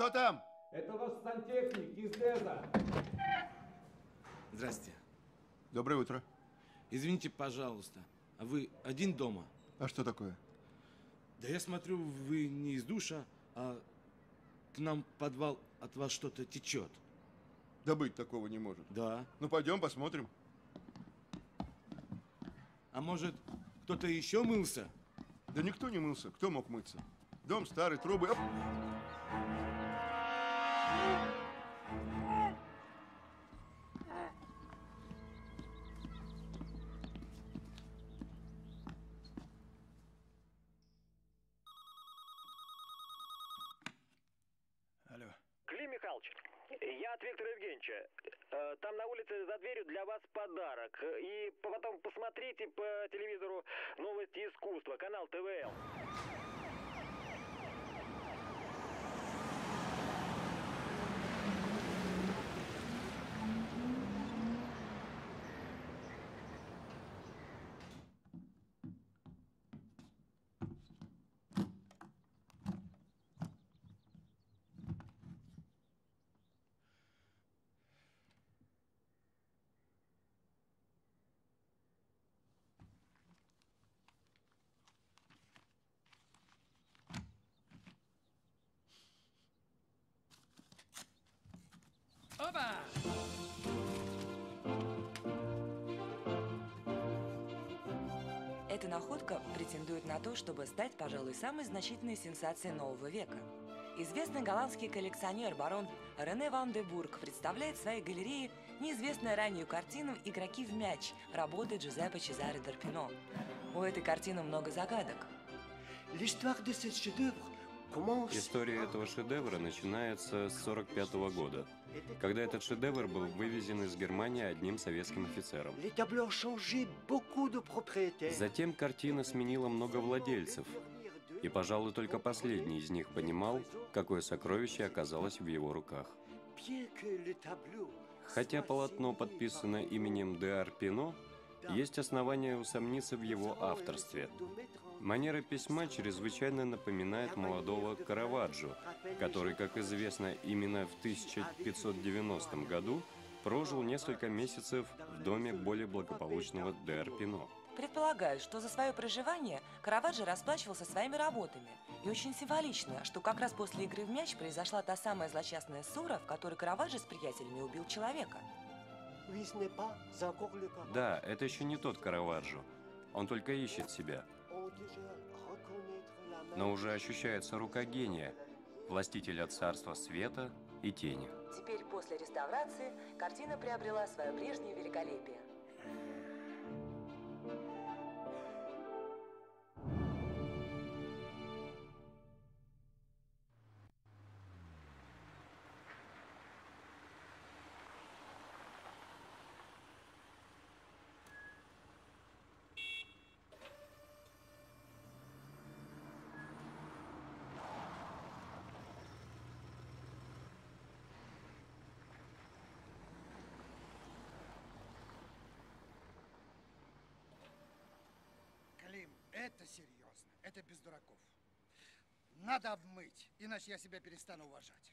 Кто там? Это ваш сантехник из ДЭЗа. Здрасте. Доброе утро. Извините, пожалуйста, а вы один дома? А что такое? Да я смотрю, вы не из душа, а к нам в подвал от вас что-то течет. Да быть такого не может. Да. Ну, пойдем посмотрим. А может, кто-то еще мылся? Да никто не мылся. Кто мог мыться? Дом старый, трубы. Оп! За дверью для вас подарок. И потом посмотрите по телевизору новости искусства, канал ТВЛ. Опа! Эта находка претендует на то, чтобы стать, пожалуй, самой значительной сенсацией нового века. Известный голландский коллекционер барон Рене Ван де Бург представляет в своей галерее неизвестную раннюю картину «Игроки в мяч» работы Джузеппе Чезаре Д'Арпино. У этой картины много загадок. История этого шедевра начинается с 45 года, когда этот шедевр был вывезен из Германии одним советским офицером. Затем картина сменила много владельцев, и, пожалуй, только последний из них понимал, какое сокровище оказалось в его руках. Хотя полотно подписано именем Де Арпино, есть основания усомниться в его авторстве. Манера письма чрезвычайно напоминает молодого Караваджо, который, как известно, именно в 1590 году прожил несколько месяцев в доме более благополучного Де Арпино. Предполагают, что за свое проживание Караваджо расплачивался своими работами. И очень символично, что как раз после игры в мяч произошла та самая злосчастная ссора, в которой Караваджо с приятелями убил человека. Да, это еще не тот Караваджо. Он только ищет себя. Но уже ощущается рука гения, властителя царства света и тени. Теперь, после реставрации, картина приобрела свое прежнее великолепие. Это серьезно. Это без дураков. Надо обмыть, иначе я себя перестану уважать.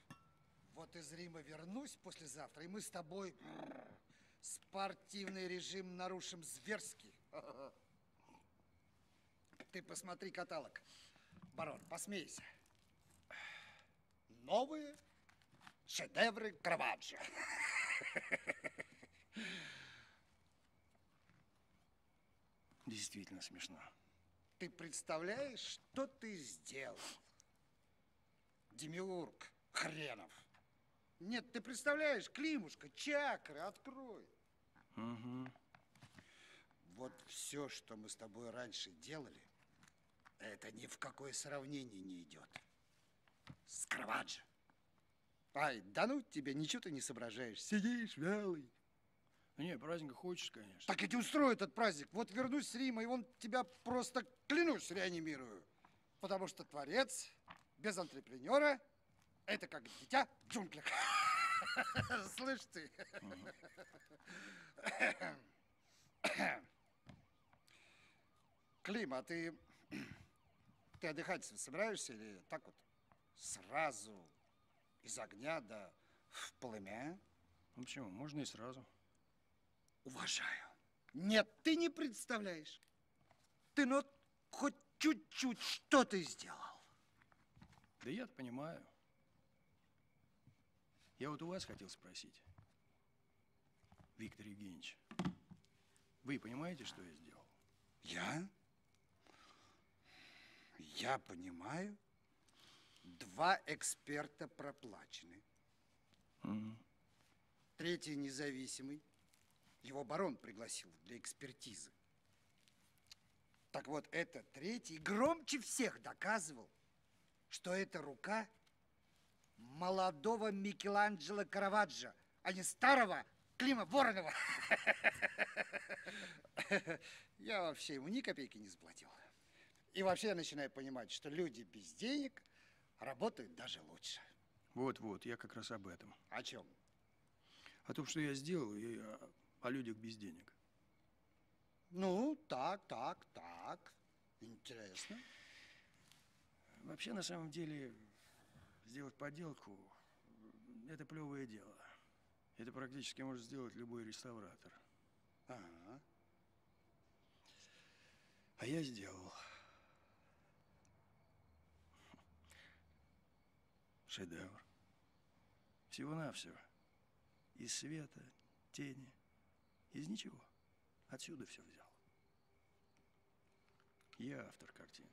Вот из Рима вернусь послезавтра, и мы с тобой спортивный режим нарушим зверски. Ты посмотри каталог. Барон, посмейся. Новые шедевры Караваджо. Действительно смешно. Ты представляешь, что ты сделал? Демиург хренов. Нет, ты представляешь, Климушка, чакры, открой. Угу. Вот все, что мы с тобой раньше делали, это ни в какое сравнение не идет. С Караваджо. Ай, да ну тебе, ничего ты не соображаешь. Сидишь вялый. Не, праздника хочешь, конечно. Так тебе устрою этот праздник. Вот вернусь с Рима, и он тебя просто, клянусь, реанимирую. Потому что творец без антрепренера – это как дитя в джунглях. Слышь ты. Клим, а ты, ты отдыхать собираешься или так вот сразу Из огня до в полымя. Ну почему? Можно и сразу. Уважаю. Нет, ты не представляешь. Ты ну хоть чуть-чуть что ты сделал. Да я понимаю. Я вот у вас хотел спросить, Виктор Евгеньевич, вы понимаете, что я сделал? Я? Я понимаю. Два эксперта проплачены. Третий независимый. Его барон пригласил для экспертизы. Так вот, этот третий громче всех доказывал, что это рука молодого Микеланджело Караваджо, а не старого Клима Воронова. Я вообще ему ни копейки не заплатил. И вообще я начинаю понимать, что люди без денег работают даже лучше. Вот-вот, я как раз об этом. О чем? О том, что я сделал, и о, о людях без денег. Ну, так, так, так. Интересно. Вообще, на самом деле, сделать подделку – это плевое дело. Это практически может сделать любой реставратор. Ага. А я сделал. Шедевр. Всего-навсего. Из света, тени, из ничего. Отсюда все взял. Я автор картины.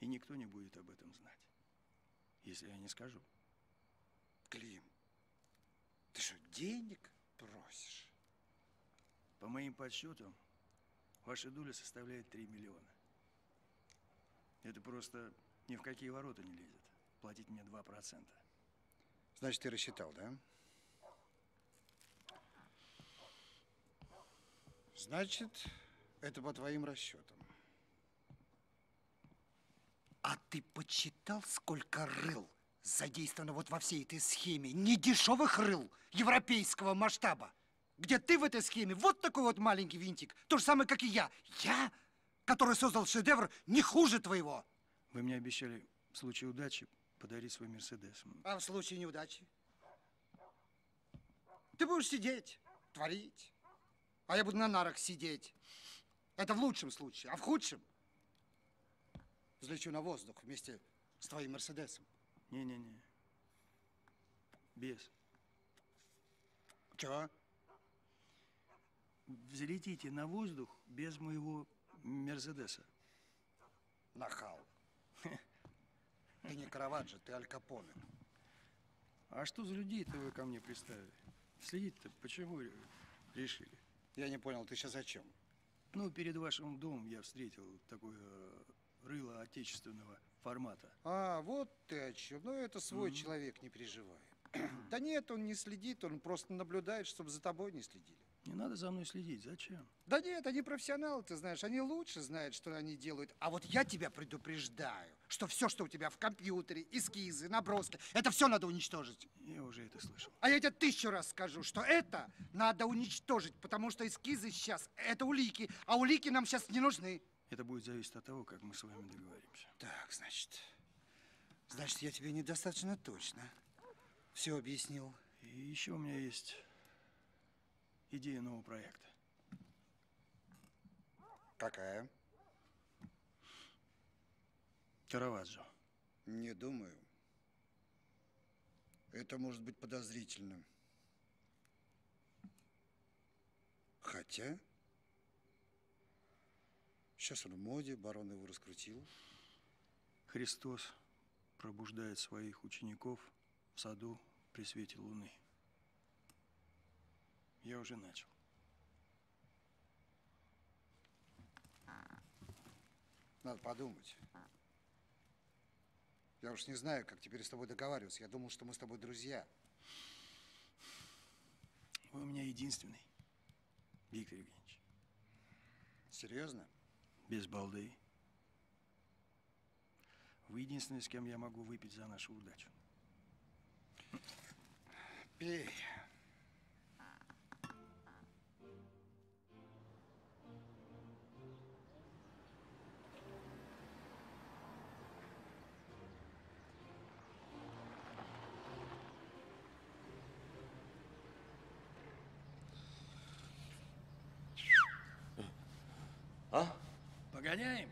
И никто не будет об этом знать, если я не скажу. Клим, ты что, денег просишь? По моим подсчетам, ваша доля составляет 3 миллиона. Это просто ни в какие ворота не лезет. Платить мне 2%. Значит, ты рассчитал, да? Значит, это по твоим расчетам. А ты подсчитал, сколько рыл задействовано вот во всей этой схеме? Недешевых рыл европейского масштаба. Где ты в этой схеме вот такой вот маленький винтик. То же самое, как и я. Я, который создал шедевр, не хуже твоего. Вы мне обещали в случае удачи подарить свой Мерседес. А в случае неудачи? Ты будешь сидеть, творить. А я буду на нарах сидеть. Это в лучшем случае. А в худшем взлечу на воздух вместе с твоим Мерседесом. Не-не-не. Без. Чего? Взлетите на воздух без моего Мерседеса. Нахал. Ты не Караваджо, ты Аль Капоне. А что за людей-то вы ко мне приставили? Следить-то почему решили? Я не понял, ты сейчас о чем? Ну, перед вашим домом я встретил такое э, рыло отечественного формата. А, вот ты о чем. Ну, это свой человек, не переживай. Да нет, он не следит, он просто наблюдает, чтобы за тобой не следили. Не надо за мной следить. Зачем? Да нет, они профессионалы, ты знаешь, они лучше знают, что они делают. А вот я тебя предупреждаю, что все, что у тебя в компьютере, эскизы, наброски, это все надо уничтожить. Я уже это слышал. А я тебе тысячу раз скажу, что это надо уничтожить, потому что эскизы сейчас – это улики, а улики нам сейчас не нужны. Это будет зависеть от того, как мы с вами договоримся. Так, значит, значит, я тебе недостаточно точно все объяснил. И еще у меня есть идея нового проекта. Какая? Караваджо. Не думаю. Это может быть подозрительным. Хотя... Сейчас он в моде, барон его раскрутил. Христос пробуждает своих учеников в саду при свете луны. Я уже начал. Надо подумать. Я уж не знаю, как теперь с тобой договариваться. Я думал, что мы с тобой друзья. Вы у меня единственный, Виктор Евгеньевич. Серьезно? Без балды. Вы единственный, с кем я могу выпить за нашу удачу. Пей. name.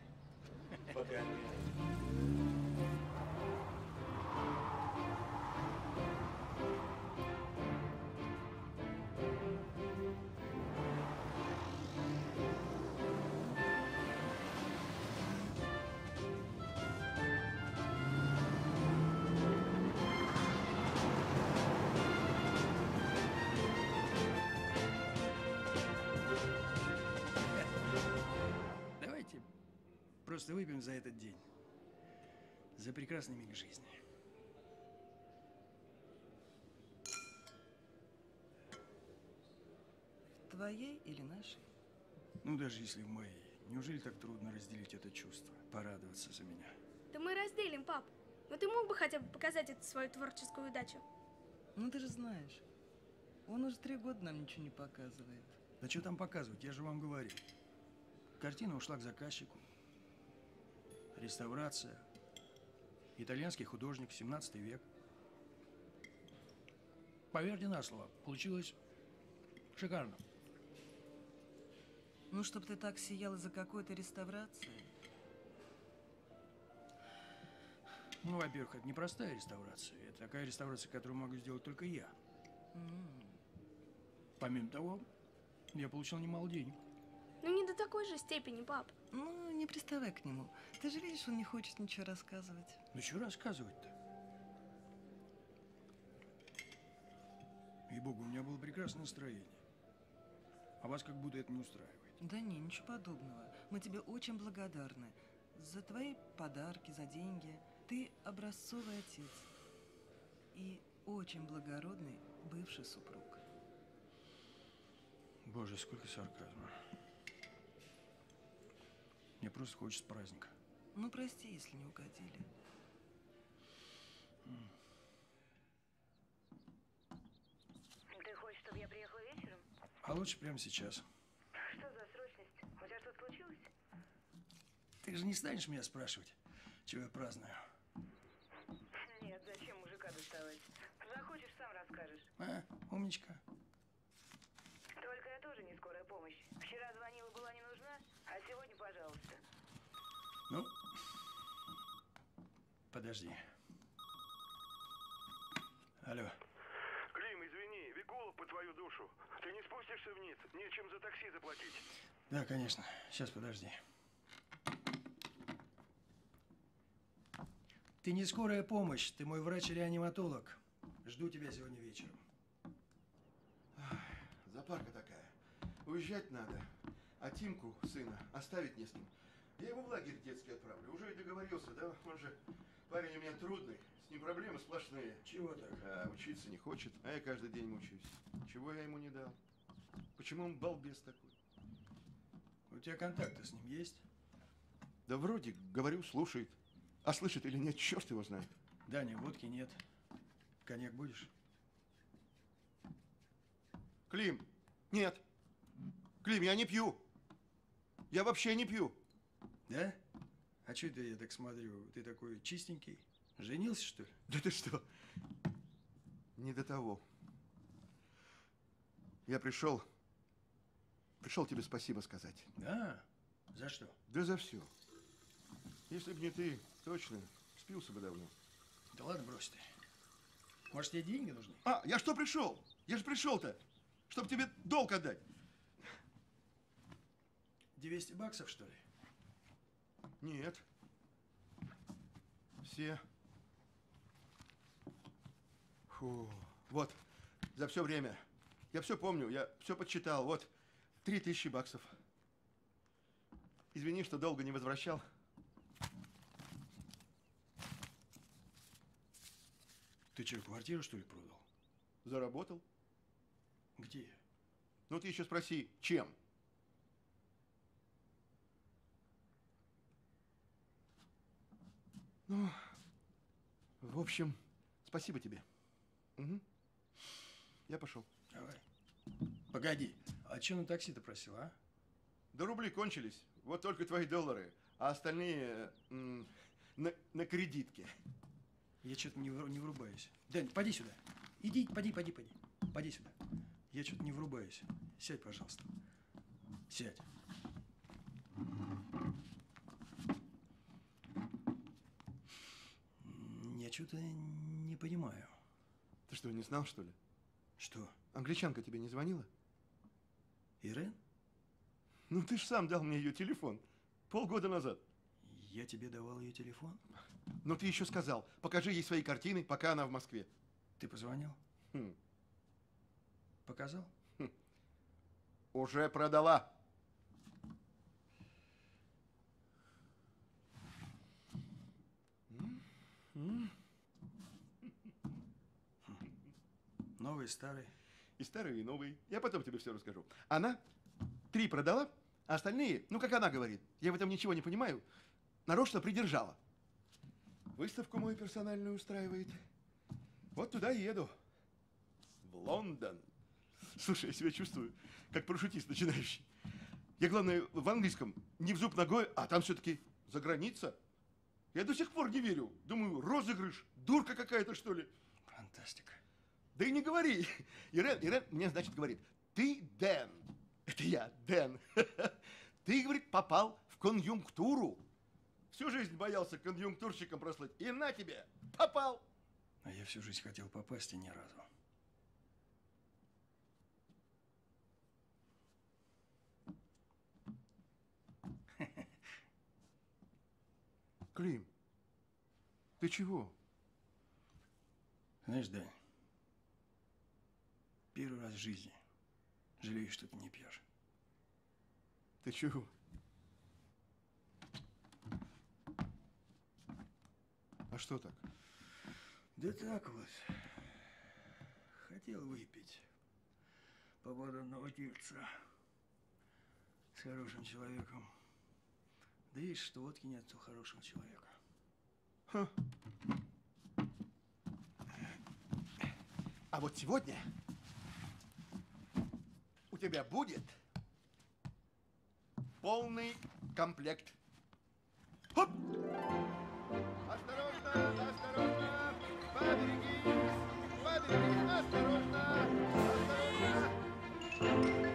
Просто выпьем за этот день. За прекрасный миг жизни. Твоей или нашей? Ну, даже если в моей. Неужели так трудно разделить это чувство? Порадоваться за меня. Да мы разделим, пап. Но ты мог бы хотя бы показать эту свою творческую удачу? Ну ты же знаешь, он уже три года нам ничего не показывает. Да что там показывать? Я же вам говорил. Картина ушла к заказчику. Реставрация. Итальянский художник, 17 век. Поверьте на слово, получилось шикарно. Ну, чтоб ты так сиял из-за какой-то реставрации. Ну, во-первых, это непростая реставрация. Это такая реставрация, которую могу сделать только я. Помимо того, я получил немало денег. Ну не до такой же степени, пап. Ну, не приставай к нему. Ты же видишь, он не хочет ничего рассказывать. Ну, что рассказывать-то? И богу, у меня было прекрасное настроение. А вас как будто это не устраивает. Да не, ничего подобного. Мы тебе очень благодарны за твои подарки, за деньги. Ты образцовый отец и очень благородный бывший супруг. Боже, сколько сарказма. Мне просто хочется праздника. Ну, прости, если не угодили. Ты хочешь, чтобы я приехала вечером? А лучше прямо сейчас. Что за срочность? У тебя что-то случилось? Ты же не станешь меня спрашивать, чего я праздную. Нет, зачем мужика доставать? Захочешь, сам расскажешь. А, умничка. Только я тоже не скорая помощь. Вчера звонила, была не нужна, а сегодня, пожалуйста. Ну, подожди. Алло. Клим, извини, Викулов по твою душу. Ты не спустишься вниз, нечем за такси заплатить. Да, конечно. Сейчас, подожди. Ты не скорая помощь, ты мой врач-реаниматолог. Жду тебя сегодня вечером. Запарка такая. Уезжать надо. А Тимку, сына, оставить не с кем. Я его в лагерь детский отправлю. Уже и договорился, да? Он же парень у меня трудный. С ним проблемы сплошные. Чего так? А, учиться не хочет, а я каждый день мучаюсь. Чего я ему не дал? Почему он балбес такой? У тебя контакты с ним есть? Да вроде, говорю, слушает. А слышит или нет, черт его знает. Да, не, водки нет. Коньяк будешь? Клим, нет. Клим, я не пью. Я вообще не пью. Да? А что это я так смотрю? Ты такой чистенький? Женился, что ли? Да ты что? Не до того. Я пришел, пришел тебе спасибо сказать. Да? За что? Да за все. Если бы не ты, точно, спился бы давно. Да ладно, брось ты. Может, тебе деньги нужны? А, я что пришел? Я же пришел-то, чтобы тебе долг отдать. 200 баксов, что ли? Нет. Все. Фу. Вот, за все время. Я все помню, я все подсчитал. Вот, три тысячи баксов. Извини, что долго не возвращал. Ты что, квартиру, что ли, продал? Заработал. Где? Ну, ты еще спроси, чем? Ну, в общем, спасибо тебе. Мгм. Я пошел. Давай. Погоди, а что на такси-то просил, а? Да рубли кончились. Вот только твои доллары. А остальные на, на кредитке. Я что-то не, не врубаюсь. Дань, поди сюда. Иди, поди, поди, поди. Поди сюда. Я что-то не врубаюсь. Сядь, пожалуйста. Сядь. Что-то не понимаю. Ты что, не знал, что ли? Что? Англичанка тебе не звонила? Ирен? Ну, ты ж сам дал мне ее телефон. Полгода назад. Я тебе давал ее телефон? Но ты еще сказал, покажи ей свои картины, пока она в Москве. Ты позвонил? Хм. Показал? Хм. Уже продала. Новый, старый. И старый, и новый. Я потом тебе все расскажу. Она три продала, а остальные, ну, как она говорит, я в этом ничего не понимаю, нарочно придержала. Выставку мою персональную устраивает. Вот туда и еду. В Лондон. Слушай, я себя чувствую, как парашютист начинающий. Я, главное, в английском не в зуб ногой, а там все-таки за граница. Я до сих пор не верю. Думаю, розыгрыш, дурка какая-то, что ли. Фантастика. Да и не говори. Ирен, Ирен мне, значит, говорит, ты Дэн. Это я, Дэн. Ты, говорит, попал в конъюнктуру. Всю жизнь боялся конъюнктурщиком прослыть. И на тебе, попал. А я всю жизнь хотел попасть и ни разу. Клим, ты чего? Знаешь, Дань, первый раз в жизни жалею, что ты не пьешь. Ты чего? А что так? Да так вот. Хотел выпить по поводу наутильца с хорошим человеком. Да видишь, что водки нет у хорошего человека. Ха. А вот сегодня у тебя будет полный комплект. Хоп! Осторожно, осторожно, поберегись, поберегись, осторожно. Осторожно!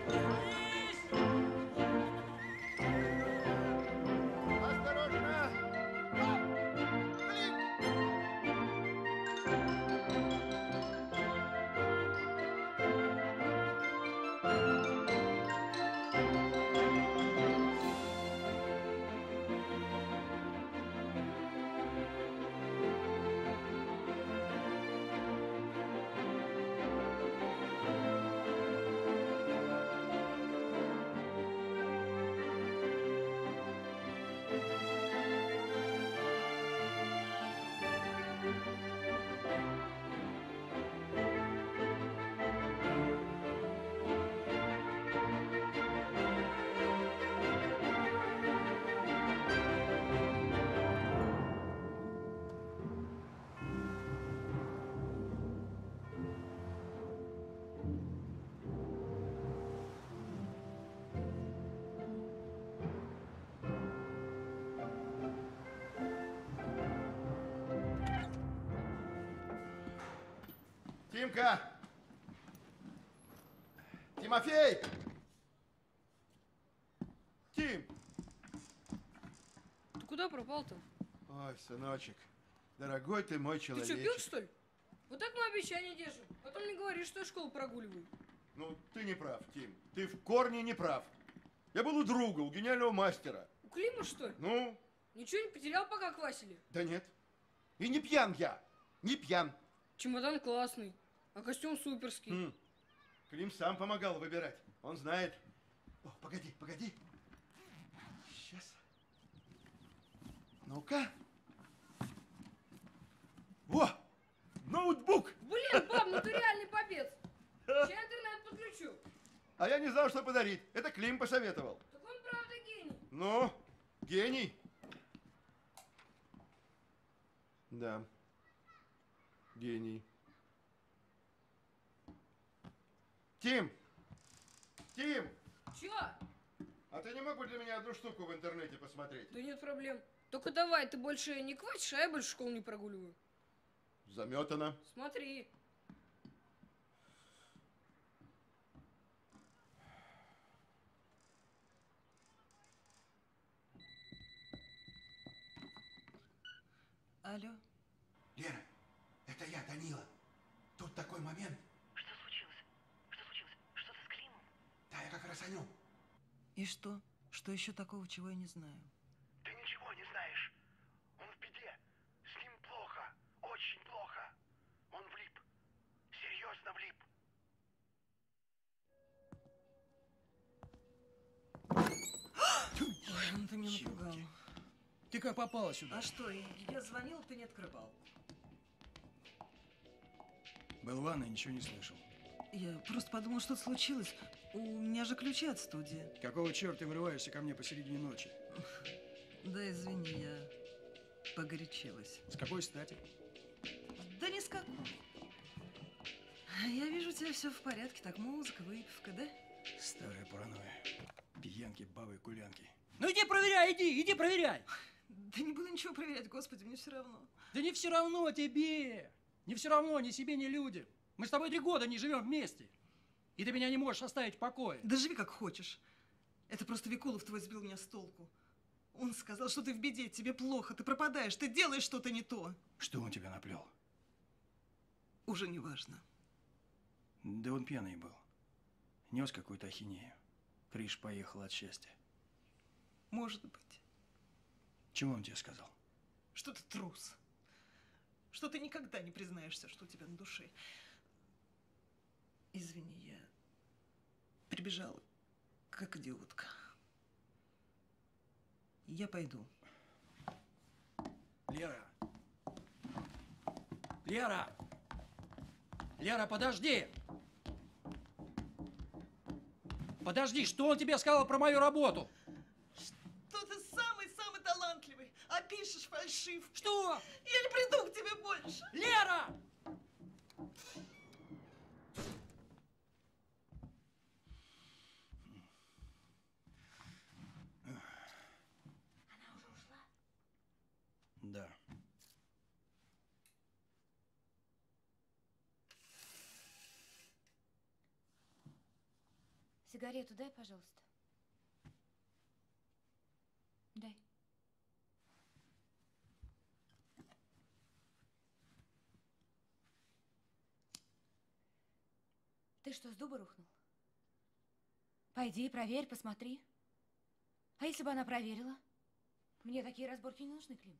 Тимка! Тимофей! Тим! Ты куда пропал-то? Ой, сыночек, дорогой ты мой Ты человек. что, пил, что ли? Вот так мы обещания держим. Потом не говоришь, что я школу прогуливаю. Ну, ты не прав, Тим. Ты в корне не прав. Я был у друга, у гениального мастера. У Клима, что ли? Ну? Ничего не потерял, пока квасили? Да нет. И не пьян я. Не пьян. Чемодан классный, а костюм суперский. М. Клим сам помогал выбирать. Он знает. О, погоди, погоди. Сейчас. Ну-ка. Во! Ноутбук! Блин, пап, ну ты реальный попец. Сейчас интернет подключу. А я не знал, что подарить. Это Клим посоветовал. Так он правда гений. Ну, гений. Да. Гений. Тим! Тим! Чё? А ты не мог бы для меня одну штуку в интернете посмотреть? Да нет проблем. Только давай, ты больше не квачишь, а я больше школу не прогуливаю. Заметано. Смотри. Алло, Лера, звонила. Тут такой момент. Что случилось? Что случилось? Что-то с Климом? Раз о нем. И что? Что еще такого, чего я не знаю? Ты ничего не знаешь. Он в беде. С ним плохо. Очень плохо. Он влип. Серьезно влип. Ой, ну ты меня напугал. Ты как попала сюда? А что, я звонил, ты не открывал. Был в ванной, ничего не слышал. Я просто подумал, что случилось. У меня же ключи от студии. Какого черта ты врываешься ко мне посередине ночи? Да извини, я погорячилась. С какой стати? Да ни с какой. Я вижу, у тебя все в порядке. Так, музыка, выпивка, да? Старая паранойя. Пьянки, бабы, гулянки. Ну иди проверяй, иди, иди проверяй. Да не буду ничего проверять, господи, мне все равно. Да не все равно тебе. Не все равно ни себе, ни людям. Мы с тобой три года не живем вместе. И ты меня не можешь оставить в покое. Да живи как хочешь. Это просто Викулов твой сбил меня с толку. Он сказал, что ты в беде, тебе плохо, ты пропадаешь, ты делаешь что-то не то. Что он тебя наплел? Уже не важно. Да он пьяный был. Нес какую-то ахинею. Криш поехал от счастья. Может быть. Чего он тебе сказал? Что ты трус. Что ты никогда не признаешься, что у тебя на душе. Извини, я прибежала, как идиотка. Я пойду. Лера! Лера! Лера, подожди! Подожди, что он тебе сказал про мою работу? Что ты самый-самый талантливый, а пишешь фальшивки. Что? Я не приду к тебе больше. Лера! Сигарету дай, пожалуйста. Дай. Ты что, с дуба рухнул? Пойди, проверь, посмотри. А если бы она проверила? Мне такие разборки не нужны, Клим.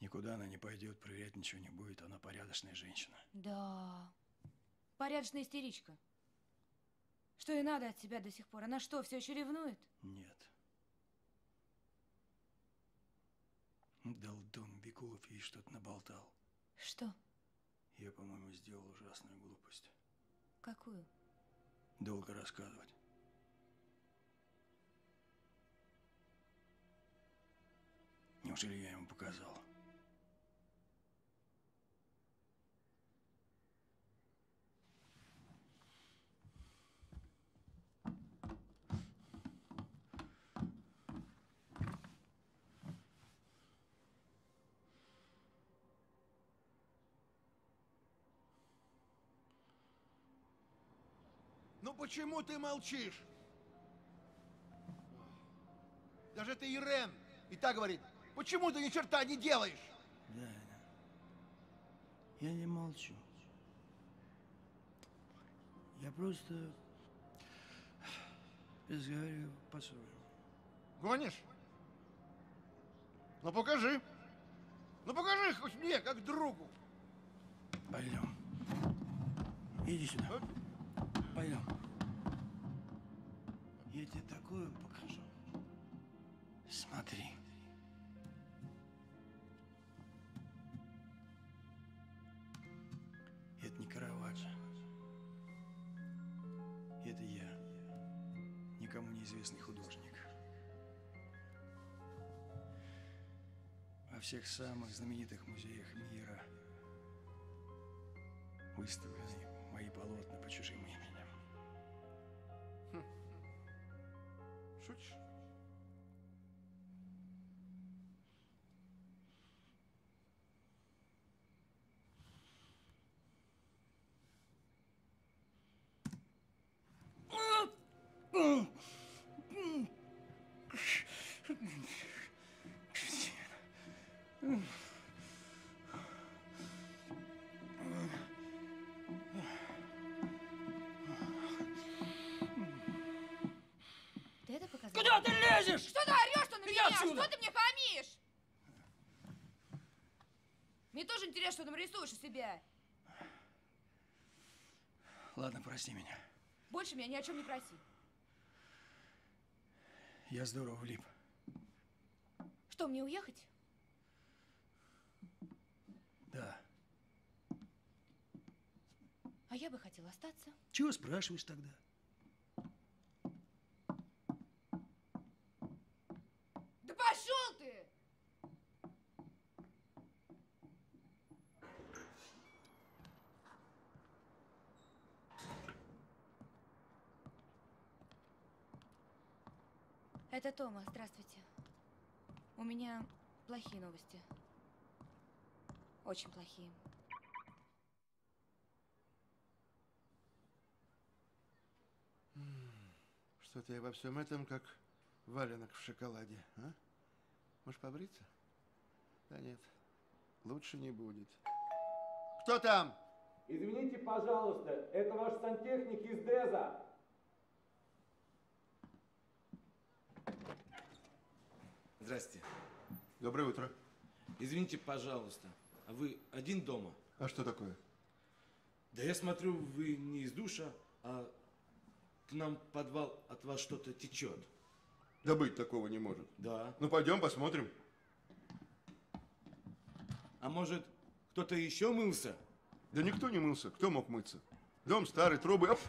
Никуда она не пойдет, проверять ничего не будет. Она порядочная женщина. Да. Порядочная истеричка. Что и надо от тебя до сих пор? Она что, все еще ревнует? Нет. Дал дом Бекулов ей что-то наболтал. Что? Я, по-моему, сделал ужасную глупость. Какую? Долго рассказывать. Неужели я ему показал? Ну почему ты молчишь? Даже ты Ирен и так говорит, почему ты ни черта не делаешь? Да. Я не молчу. Я просто разговариваю по-своему. Гонишь? Ну покажи. Ну покажи хоть мне, как другу. Пойдем. Иди сюда. Смотри. Это не Караваджо. Это я. Никому неизвестный художник. Во всех самых знаменитых музеях мира выставлены мои полотна по чужим именем. Куда ты лезешь? Что ты орешь-то на Иди меня? отсюда! Что ты мне хамишь? Мне тоже интересно, что ты нарисуешь из себя. Ладно, прости меня. Больше меня ни о чем не проси. Я здорово влип. Что, мне уехать? Да. А я бы хотела остаться. Чего спрашиваешь тогда? Да пошел ты! Это Тома, здравствуйте. У меня плохие новости. Очень плохие. Что-то я во всем этом как валенок в шоколаде, а? Может, побриться? Да нет, лучше не будет. Кто там? Извините, пожалуйста, это ваш сантехник из ДЭЗа. Здрасте. Доброе утро. Извините, пожалуйста, а вы один дома? А что такое? Да я смотрю, вы не из душа, а к нам в подвал от вас что-то течет. Да быть такого не может. Да. Ну, пойдем посмотрим. А может, кто-то еще мылся? Да никто не мылся. Кто мог мыться? Дом старый, трубы. Оп!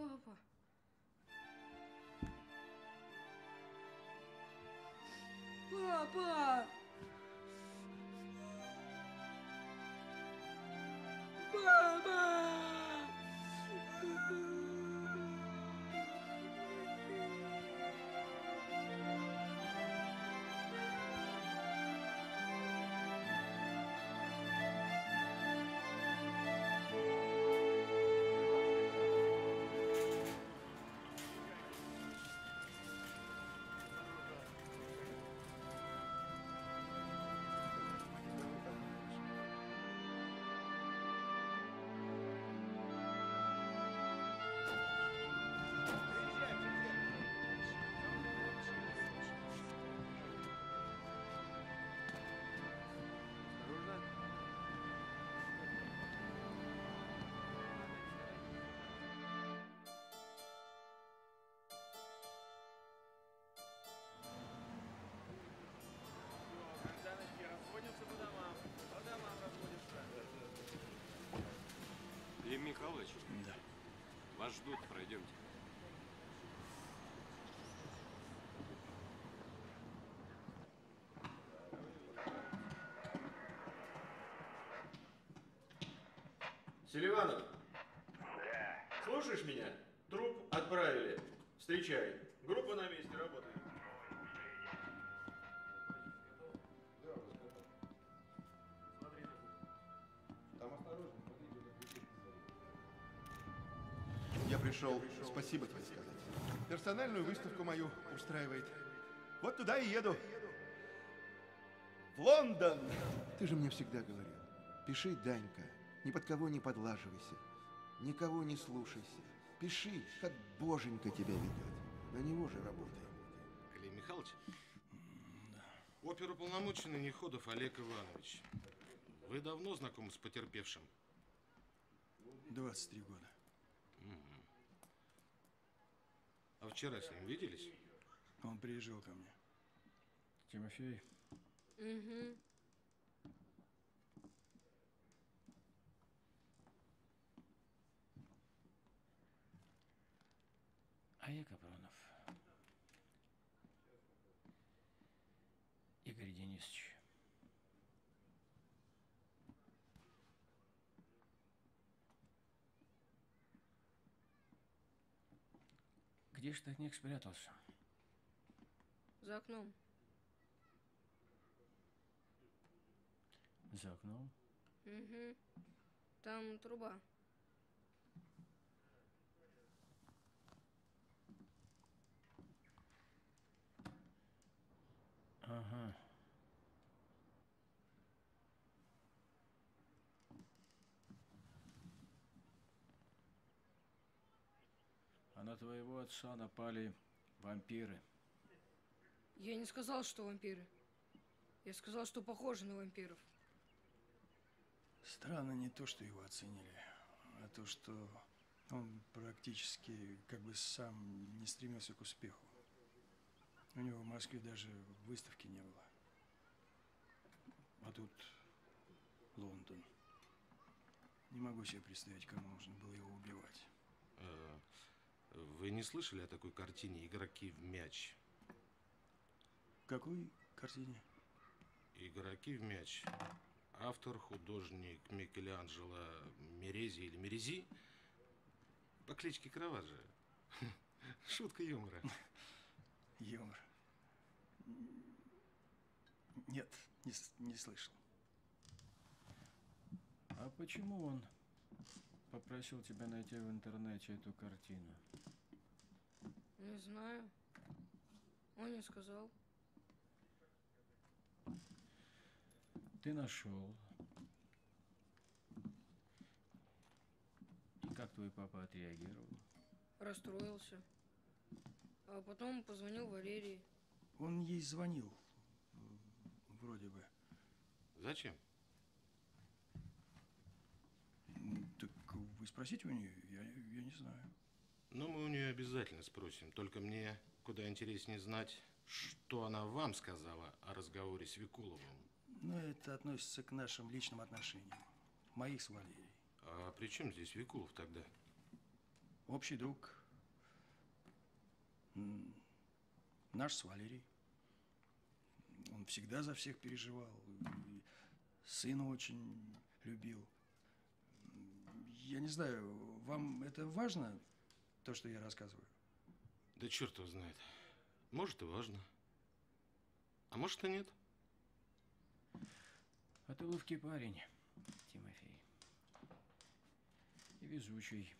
不好发 Михайлович? Да. Вас ждут, пройдемте. Селиванов? Да. Слушаешь меня? Труп отправили. Встречай. Группа на месте пришел спасибо тебе сказать. Персональную выставку мою устраивает. Вот туда и еду. В Лондон! Ты же мне всегда говорил. Пиши, Данька, ни под кого не подлаживайся. Никого не слушайся. Пиши, как боженька тебя ведет. На него же работай. Клим Михайлович? Оперуполномоченный Неходов Олег Иванович. Вы давно знакомы с потерпевшим? 23 года. Вчера с ним виделись? Он приезжал ко мне. Тимофей, Угу. а я Капронов. Игорь Денисович. Где ж ты от них спрятался? За окном. За окном? Угу. Там труба. Ага. На твоего отца напали вампиры. Я не сказал, что вампиры. Я сказал, что похожи на вампиров. Странно не то, что его оценили, а то, что он практически как бы сам не стремился к успеху. У него в Москве даже выставки не было. А тут Лондон. Не могу себе представить, кому нужно было его убивать. Э, Вы не слышали о такой картине «Игроки в мяч»? Какой картине? «Игроки в мяч». Автор, художник Микеланджело Мерези или Мерези по кличке Караваджо. Шутка юмора. Юмор. Нет, не, не слышал. А почему он попросил тебя найти в интернете эту картину? Не знаю. Он не сказал. Ты нашел. И как твой папа отреагировал? Расстроился. А потом позвонил Валерии. Он ей звонил. Вроде бы. Зачем? М, Так вы спросите у нее, я, я не знаю. Но мы у нее обязательно спросим. Только мне куда интереснее знать, что она вам сказала о разговоре с Викуловым. Но это относится к нашим личным отношениям. Моих с Валерией. А при чем здесь Викулов тогда? Общий друг. Наш с Валерией. Он всегда за всех переживал. и Сына очень любил. Я не знаю, вам это важно, то, что я рассказываю? Да черт его знает. Может и важно. А может и нет. А ты ловкий парень, Тимофей. И везучий,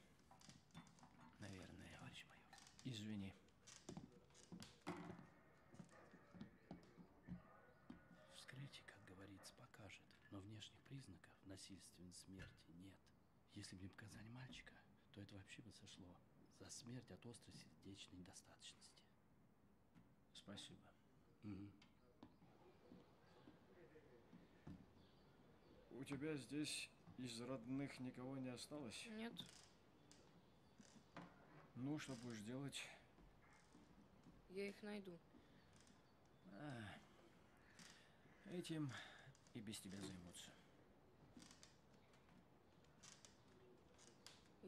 наверное. Товарищ майор. Извини. Вскрытие, как говорится, покажет, но внешних признаков насильственной смерти. Если бы мне показали мальчика, то это вообще бы сошло за смерть от острой сердечной недостаточности. Спасибо. У тебя здесь из родных никого не осталось? Нет. Ну, что будешь делать? Я их найду. А, этим и без тебя займутся.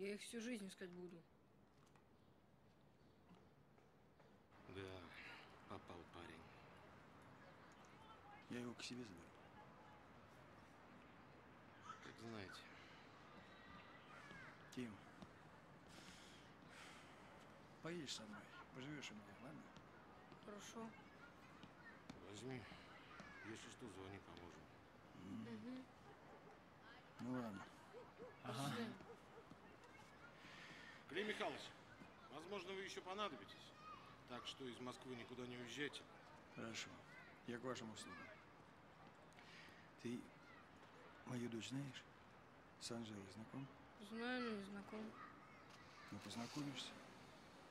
Я их всю жизнь искать буду. Да, попал парень. Я его к себе заберу. Как знаете. Ким, поедешь со мной, поживешь у меня, ладно? Хорошо. Возьми. Если что, звони, поможем. Угу. Ну ладно. Ага. Клим Михайлович, возможно, вы еще понадобитесь. Так что из Москвы никуда не уезжайте. Хорошо. Я к вашим услугам. Ты мою дочь знаешь? С Анжелой знаком? Знаю, но не знаком. Ну, познакомишься.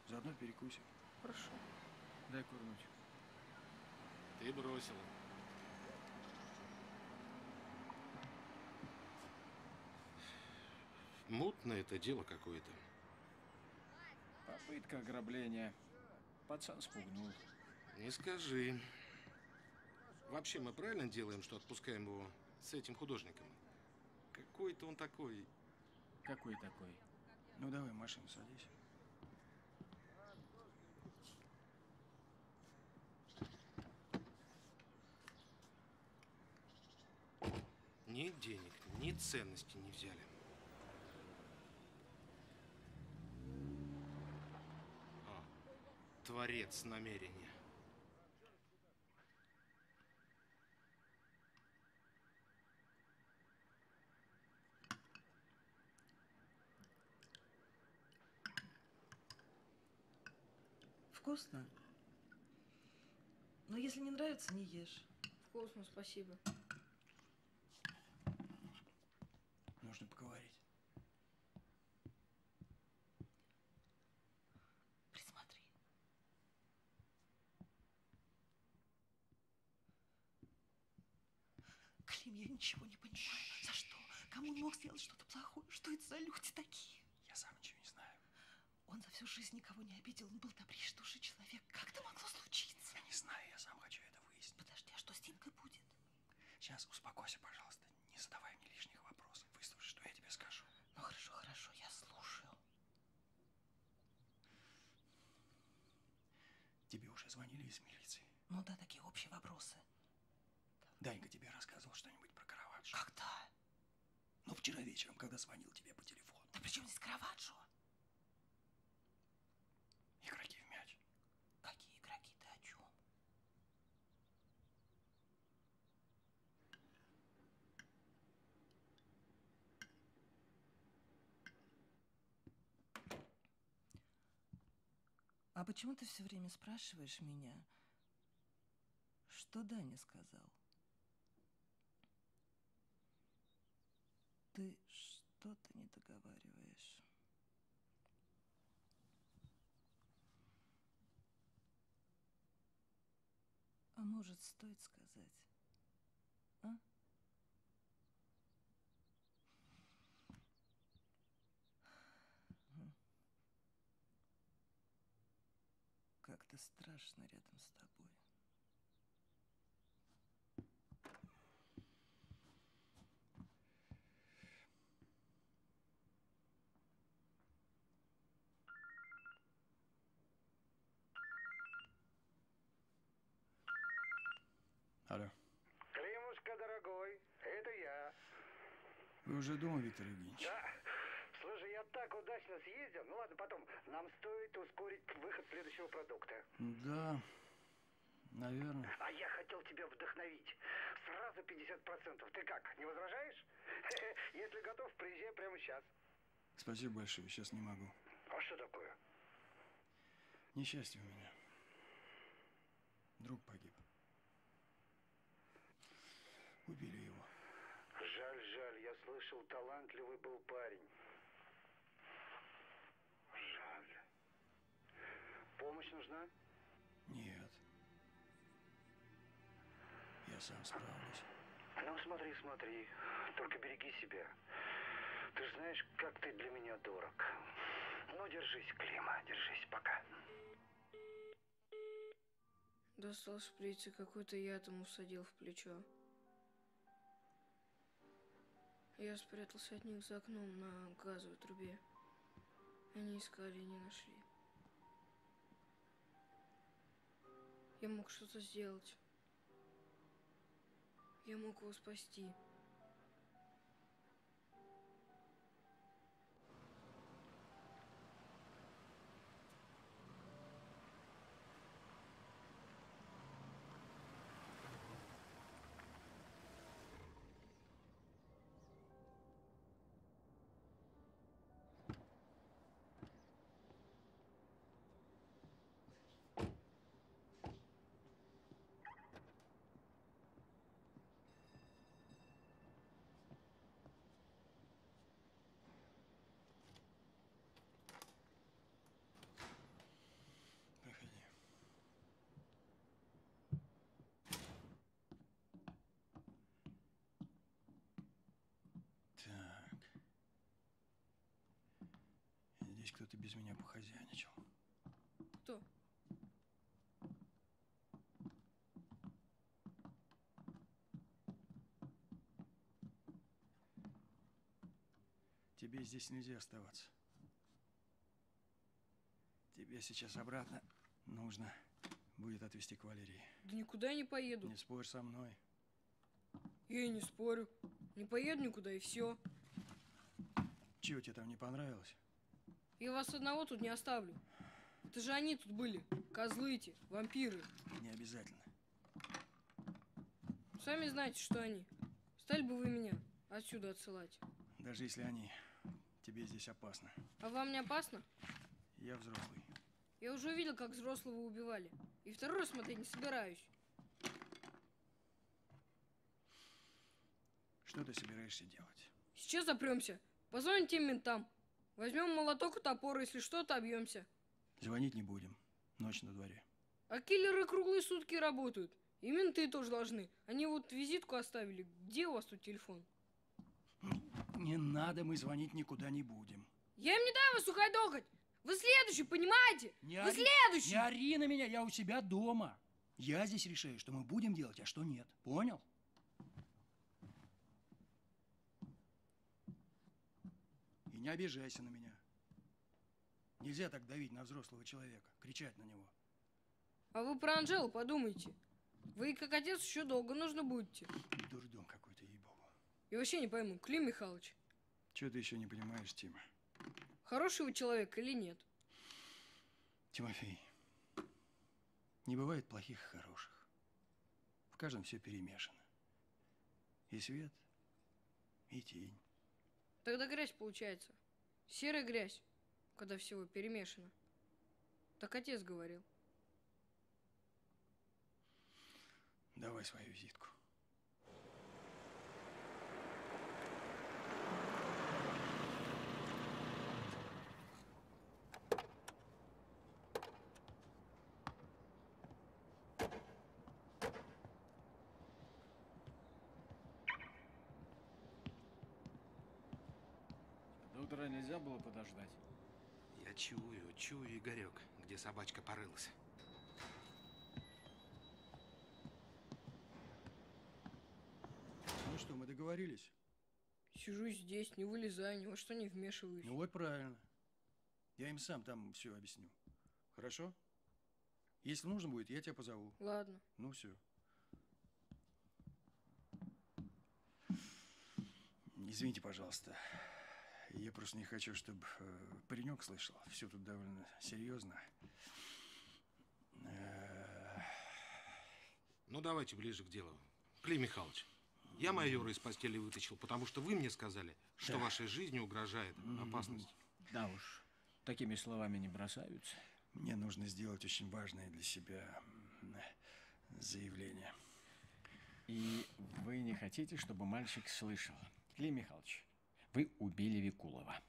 Заодно перекусим. Хорошо. Дай курнуть. Ты бросила. Мутное это дело какое-то. Попытка ограбления. Пацан спугнул. Не скажи. Вообще, мы правильно делаем, что отпускаем его с этим художником? Какой-то он такой. Какой такой? Ну давай, машину садись. Ни денег, ни ценностей не взяли. Творец намерения. Вкусно. Но если не нравится, не ешь. Вкусно, спасибо. Нужно поговорить. Присмотри. Клим, я ничего не понимаю. За что? Кому он мог сделать что-то плохое? Что это за люди такие? Я сам ничего не знаю. Он за всю жизнь никого не обидел. Он был добрейший души человек. Как это могло случиться? Я не знаю, я сам хочу это выяснить. Подожди, а что с Димкой будет? Сейчас успокойся, пожалуйста. Не задавай мне лишних вопросов. Выслушай, что я тебе скажу. Ну хорошо, хорошо, я слушаю. Тебе уже звонили из милиции? Ну да, такие общие вопросы. Данька тебе рассказывал что-нибудь? Когда? Ну, вчера вечером, когда звонил тебе по телефону. Да при чем здесь Караваджо? Игроки в мяч. Какие игроки? Ты о чем? А почему ты все время спрашиваешь меня, что Даня сказал? Ты что-то не договариваешь. А может, стоит сказать? А? Как-то страшно рядом с тобой. Алло. Климушка, дорогой, это я. Вы уже дома, Виктор Евгеньевич? Да. Слушай, я так удачно съездил. Ну ладно, потом. Нам стоит ускорить выход следующего продукта. Да, наверное. А я хотел тебя вдохновить. Сразу 50%. Ты как, не возражаешь? Если готов, приезжай прямо сейчас. Спасибо большое, сейчас не могу. А что такое? Несчастье у меня. Друг погиб. Убили его. Жаль, жаль. Я слышал, талантливый был парень. Жаль. Помощь нужна? Нет. Я сам справлюсь. Ну, смотри, смотри. Только береги себя. Ты же знаешь, как ты для меня дорог. Ну, держись, Клима, держись. Пока. Достал шприц и какой-то яд ему всадил в плечо. Я спрятался от них за окном на газовой трубе. Они искали и не нашли. Я мог что-то сделать. Я мог его спасти. Проходи. Так. Здесь кто-то без меня похозяйничал. Кто? Тебе здесь нельзя оставаться. Тебе сейчас обратно нужно будет отвезти к Валерии. Да никуда я не поеду. Не спорь со мной. Я и не спорю. Не поеду никуда и все. Чего тебе там не понравилось? Я вас одного тут не оставлю. Это же они тут были. Козлы эти, вампиры. Не обязательно. Сами знаете, что они. Стали бы вы меня отсюда отсылать. Даже если они, тебе здесь опасно. А вам не опасно? Я взрослый. Я уже увидел, как взрослого убивали. И второй раз смотреть не собираюсь. Что ты собираешься делать? Сейчас запремся. Позвоним тем ментам. Возьмем молоток и топор, если что, то обьемся. Звонить не будем. Ночь на дворе. А киллеры круглые сутки работают. И менты тоже должны. Они вот визитку оставили. Где у вас тут телефон? Не надо, мы звонить никуда не будем. Я им не дам вас ухайдокать. Вы следующий, понимаете? Не Вы ори- следующий. Не ори на меня, я у себя дома. Я здесь решаю, что мы будем делать, а что нет. Понял? Не обижайся на меня. Нельзя так давить на взрослого человека, кричать на него. А вы про Анжелу подумайте. Вы как отец еще долго нужно будете. Дурдом какой-то, ей-богу. И вообще не пойму, Клим Михайлович, Чего ты еще не понимаешь, Тима? хороший вы человек или нет? Тимофей, не бывает плохих и хороших. В каждом все перемешано. И свет, и тень. Тогда грязь получается. Серая грязь, когда всего перемешано. Так отец говорил. Давай свою визитку. Утра нельзя было подождать? Я чую, чую, Игорек, где собачка порылась. Ну что, мы договорились? Сижу здесь, не вылезаю, ни во что не вмешиваюсь. Ну вот правильно. Я им сам там все объясню. Хорошо? Если нужно будет, я тебя позову. Ладно. Ну все. Извините, пожалуйста. Я просто не хочу, чтобы паренек слышал. Все тут довольно серьезно. Э, Ну, давайте ближе к делу. Клим Михайлович, я майора из постели вытащил, потому что вы мне сказали, что Да. вашей жизни угрожает опасность. Да уж, такими словами не бросаются. Мне нужно сделать очень важное для себя заявление. И вы не хотите, чтобы мальчик слышал? Клим Михайлович, вы убили Викулова.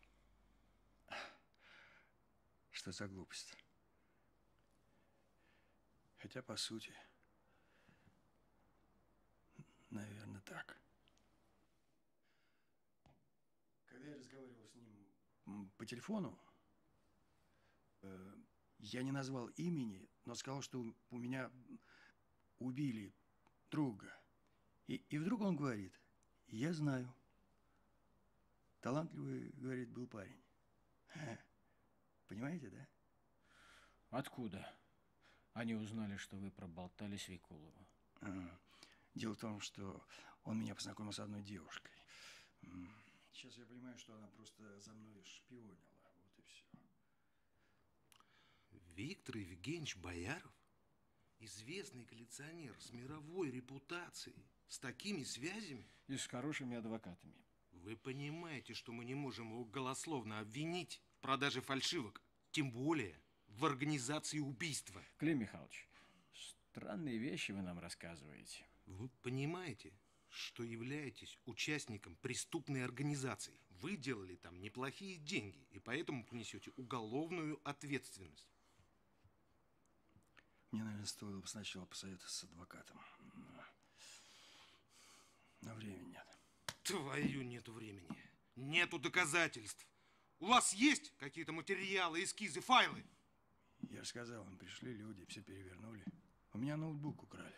Что за глупость? Хотя, по сути, наверное, так. Когда я разговаривал с ним по телефону, э, я не назвал имени, но сказал, что у меня убили друга. И, и вдруг он говорит, я знаю. Талантливый, говорит, был парень. Понимаете, да? Откуда? Они узнали, что вы проболтались Викулову. А, Дело в том, что он меня познакомил с одной девушкой. Сейчас я понимаю, что она просто за мной шпионила. Вот и все. Виктор Евгеньевич Бояров? Известный коллекционер с мировой репутацией, с такими связями? И с хорошими адвокатами. Вы понимаете, что мы не можем его голословно обвинить в продаже фальшивок, тем более в организации убийства. Клим Михайлович, странные вещи вы нам рассказываете. Вы понимаете, что являетесь участником преступной организации. Вы делали там неплохие деньги, и поэтому понесете уголовную ответственность. Мне, наверное, стоило бы сначала посоветоваться с адвокатом. Но времени нет. Твою нету времени. Нету доказательств. У вас есть какие-то материалы, эскизы, файлы? Я же сказал, им пришли люди, все перевернули. У меня ноутбук украли.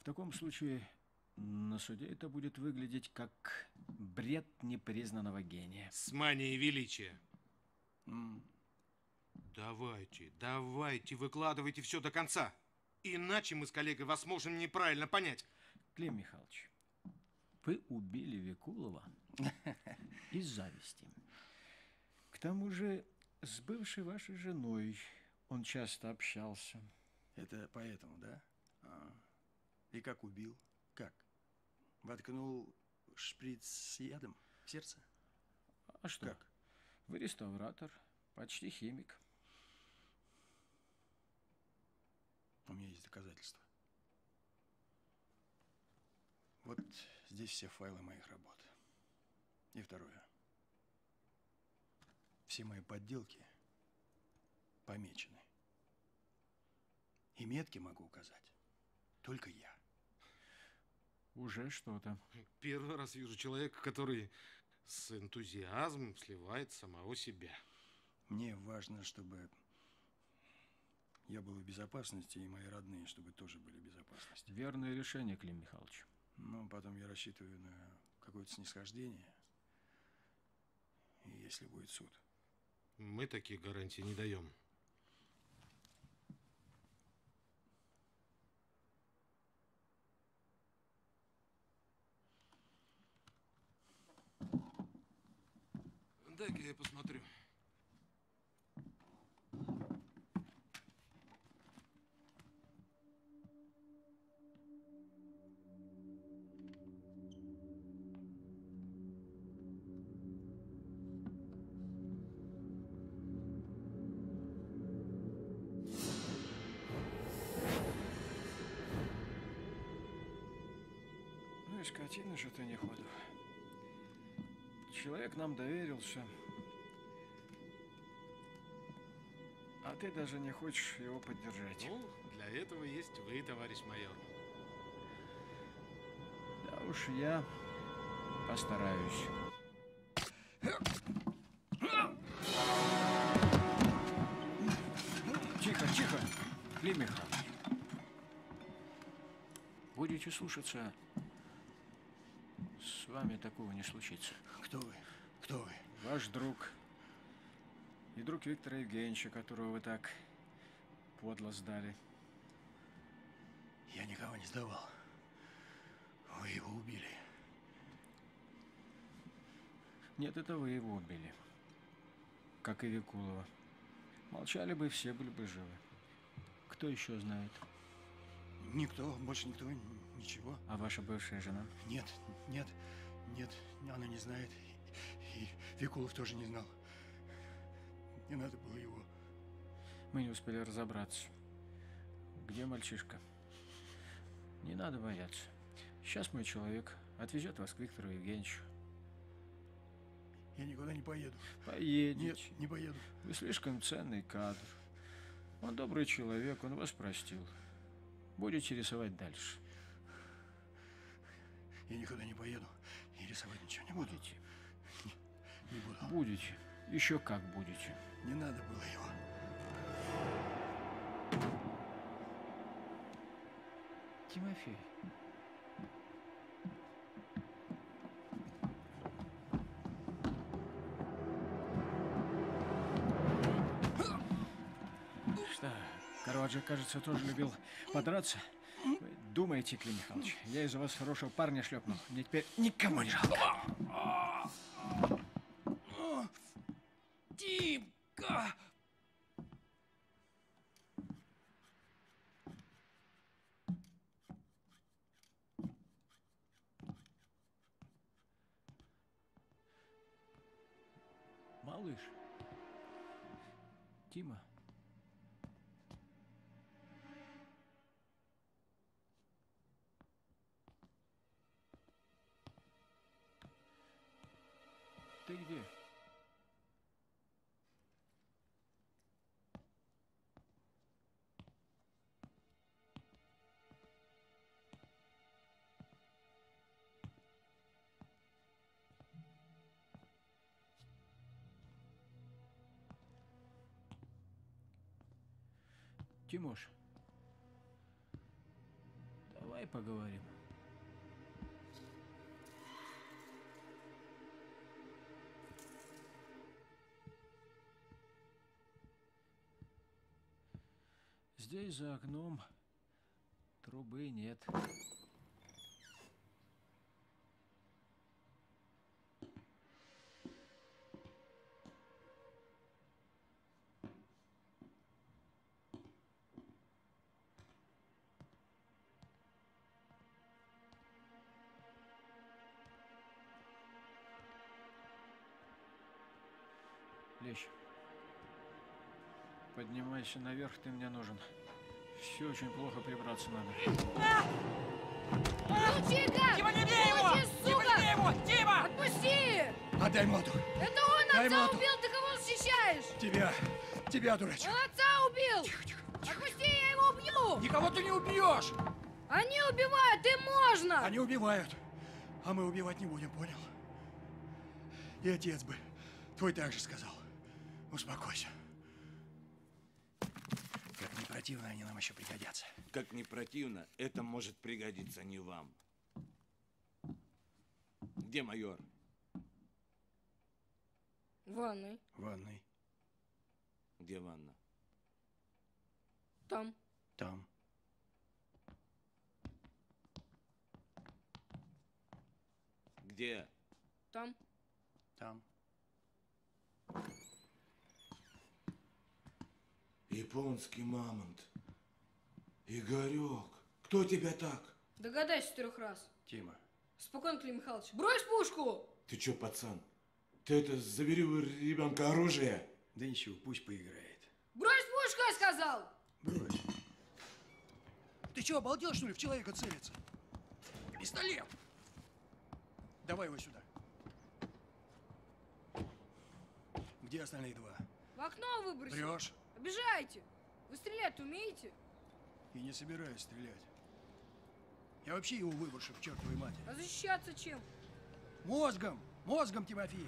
В таком случае на суде это будет выглядеть как бред непризнанного гения. С манией величия. Давайте, давайте, выкладывайте все до конца. Иначе мы с коллегой вас можем неправильно понять. Клим Михайлович, вы убили Викулова из зависти. К тому же с бывшей вашей женой он часто общался. Это поэтому, да? А. И как убил? Как? Воткнул шприц с ядом в сердце? А что? Как? Вы реставратор, почти химик. У меня есть доказательства. Вот здесь все файлы моих работ. И второе. Все мои подделки помечены. И метки могу указать. Только я. Уже что-то. Первый раз вижу человека, который с энтузиазмом сливает самого себя. Мне важно, чтобы я был в безопасности, и мои родные, чтобы тоже были в безопасности. Верное решение, Клим Михайлович. Ну, потом я рассчитываю на какое-то снисхождение, если будет суд. Мы таких гарантий не даем. Дай-ка я посмотрю. Скотина же ты не ходу. Человек нам доверился. А ты даже не хочешь его поддержать. Ну, для этого есть вы, товарищ майор. Да уж я постараюсь. Тихо, тихо, Клим Михайлович. Будете слушаться, вами такого не случится. Кто вы? Кто вы? Ваш друг. И друг Виктора Евгеньевича, которого вы так подло сдали. Я никого не сдавал. Вы его убили. Нет, это вы его убили. Как и Викулова. Молчали бы, все были бы живы. Кто еще знает? Никто, больше никто, ничего. А ваша бывшая жена? Нет, нет, нет, она не знает. И Викулов тоже не знал. Не надо было его. Мы не успели разобраться. Где мальчишка? Не надо бояться. Сейчас мой человек отвезет вас к Виктору Евгеньевичу. Я никуда не поеду. Поедете. Нет, не поеду. Вы слишком ценный кадр. Он добрый человек, он вас простил. Будете рисовать дальше. Я никуда не поеду. И рисовать ничего не. Будете. Не, не буду. Будете. Еще как будете. Не надо было его. Тимофей. Караваджо, кажется, тоже любил подраться. Вы думаете, Клим Михайлович, я из-за вас хорошего парня шлепнул. Мне теперь никому не жалко. Димка! Малыш. Тима. Тимош, давай поговорим. Здесь за окном трубы нет. Поднимайся наверх, ты мне нужен. Все очень плохо прибраться надо. Молчи-ка! Тима, не бей его! Молчи, не бей его! Тима! Отпусти! Отдай моту! Это он Дай отца моту. убил, ты кого защищаешь? Тебя! Тебя, дурачок! Он отца убил! Отпусти, я его убью! Никого ты не убьешь! Они убивают, ты можно! Они убивают, а мы убивать не будем, понял? И отец бы твой так же сказал. Успокойся. Как не противно, они нам еще пригодятся. Как не противно, это может пригодиться не вам. Где майор? В ванной. В ванной. Где ванна? Там. Там. Где? Там. Там. Японский мамонт. Игорек, кто тебя так? Догадайся трех раз. Тима. Спокойно, Клим Михайлович. Брось пушку! Ты чё, пацан? Ты это забери у ребенка оружие. Да ничего, пусть поиграет. Брось пушку, я сказал! Брось. Ты что, обалдел, что ли, в человека целиться? Пистолет! Давай его сюда. Где остальные два? В окно выбросил. Врешь. Обижаете. Вы стрелять умеете? И не собираюсь стрелять. Я вообще его выброшу к чертовой матери. А защищаться чем? Мозгом! Мозгом, Тимофей!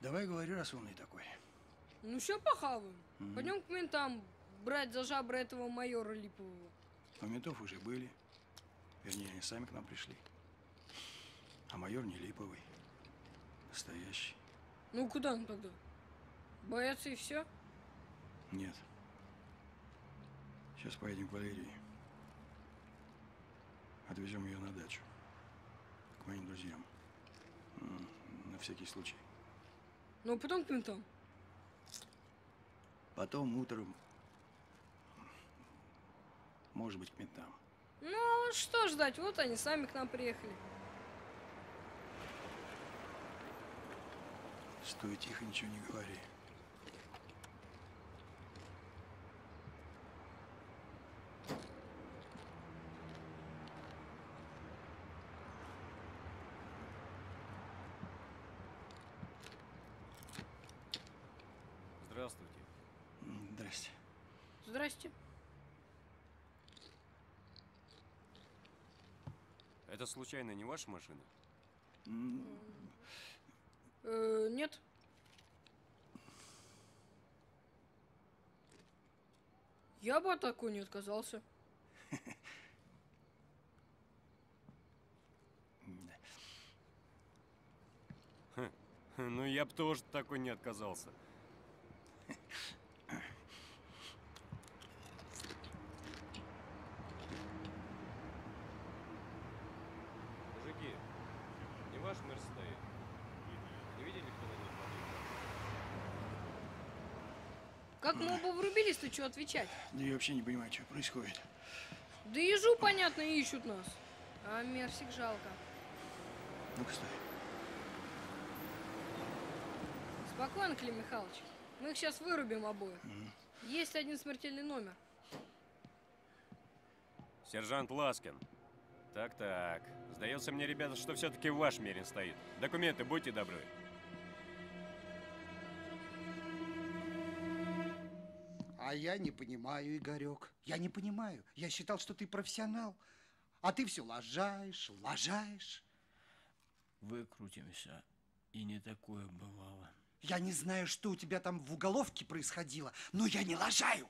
Давай говори, раз умный такой. Ну, все похаваем. Мгм. Пойдем к ментам брать за жабры этого майора Липового. У ментов уже были. Вернее, они сами к нам пришли. А майор не липовый. Настоящий. Ну, куда он тогда? Боятся и все? Нет. Сейчас поедем к Валерии. Отвезем ее на дачу. К моим друзьям. На всякий случай. Ну, а потом к ментам. Потом утром. Может быть, к ментам. Ну, что ждать? Вот они сами к нам приехали. Стой тихо, ничего не говори. Здравствуйте. М, Здрасте. Здрасте. Это случайно не ваша машина? Э, нет. Я бы от такой не отказался. Ну, я бы тоже такой не отказался. Мужики, не ваш мэр стоит? Не видели, кто на ней Как мы оба врубились, то что отвечать? Да я вообще не понимаю, что происходит. Да ежу, понятно, ищут нас. А Мерсик жалко. Ну-ка, стой. Спокойно, Клим Михайлович. Мы их сейчас вырубим обоих. Есть один смертельный номер. Сержант Ласкин. Так-так. Сдается мне, ребята, что все-таки ваш Мерин стоит. Документы, будьте добры. А я не понимаю, Игорек. Я не понимаю. Я считал, что ты профессионал. А ты все лажаешь, лажаешь. Выкрутимся. И не такое бывало. Я не знаю, что у тебя там в уголовке происходило, но я не лажаю.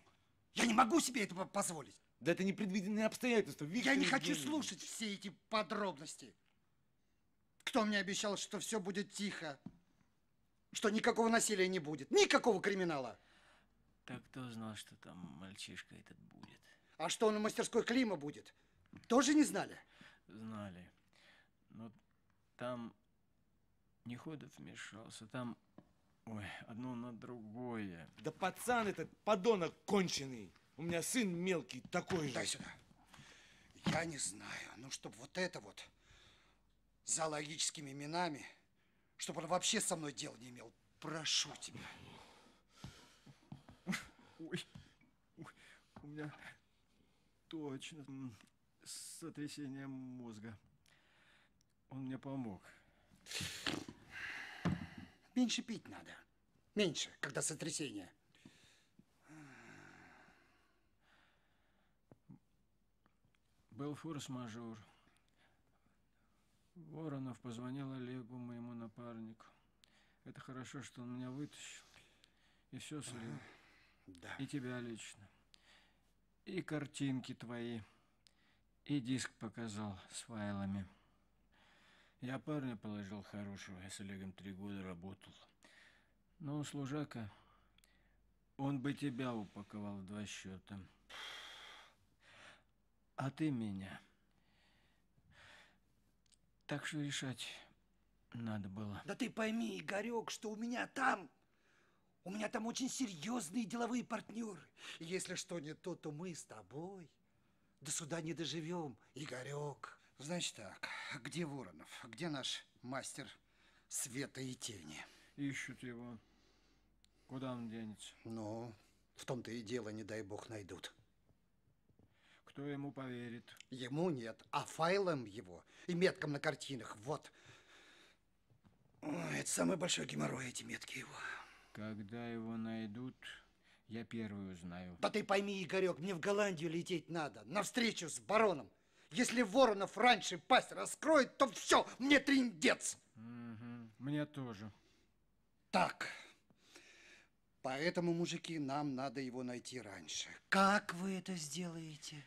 Я не могу себе этого позволить. Да это непредвиденные обстоятельства, Виктор Я не хочу Евгеньевич. слушать все эти подробности. Кто мне обещал, что все будет тихо? Что никакого насилия не будет? Никакого криминала? Так кто знал, что там мальчишка этот будет? А что он в мастерской Клима будет? Тоже не знали? Знали. Но там Неходов вмешался. Там, ой, одно на другое. Да пацан этот, подонок конченый. У меня сын мелкий, такой же. Дай сюда. Я не знаю. Ну, чтобы вот это вот зоологическими именами, чтобы он вообще со мной дел не имел. Прошу тебя. Ой, ой, у меня точно сотрясение мозга. Он мне помог. Меньше пить надо. Меньше, когда сотрясение. Был форс-мажор. Воронов позвонил Олегу, моему напарнику. Это хорошо, что он меня вытащил. И все слил. Да. И тебя лично. И картинки твои. И диск показал с файлами. Я парня положил хорошего. Я с Олегом три года работал. Но служака, он бы тебя упаковал в два счета. А ты меня. Так что решать надо было. Да ты пойми, Игорек, что у меня там... У меня там очень серьезные деловые партнеры. Если что не то, то мы с тобой до суда не доживем, Игорек. Значит так, где Воронов? Где наш мастер света и тени? Ищут его. Куда он денется? Ну, в том-то и дело, не дай бог, найдут. Кто ему поверит? Ему нет, а файлам его и меткам на картинах, вот. Ой, это самый большой геморрой, эти метки его. Когда его найдут, я первый узнаю. Да ты пойми, Игорек, мне в Голландию лететь надо, на встречу с бароном. Если Воронов раньше пасть раскроет, то все, мне триндец. Мгм, Мне тоже. Так, поэтому, мужики, нам надо его найти раньше. Как вы это сделаете?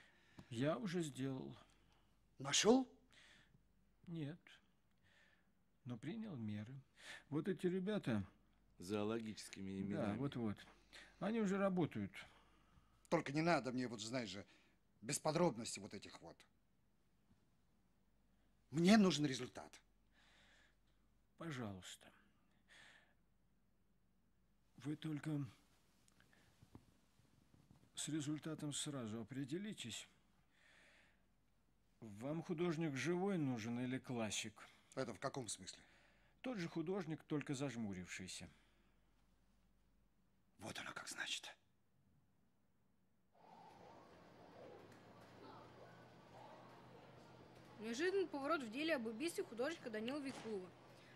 Я уже сделал. Нашел? Нет. Но принял меры. Вот эти ребята... Зоологическими Да, именами. вот-вот. Они уже работают. Только не надо мне, вот знаешь же, без подробностей вот этих вот. Мне нужен результат. Пожалуйста. Вы только с результатом сразу определитесь. Вам художник живой нужен или классик? Это в каком смысле? Тот же художник, только зажмурившийся. Вот оно как значит. Неожиданный поворот в деле об убийстве художника Данила Викулова.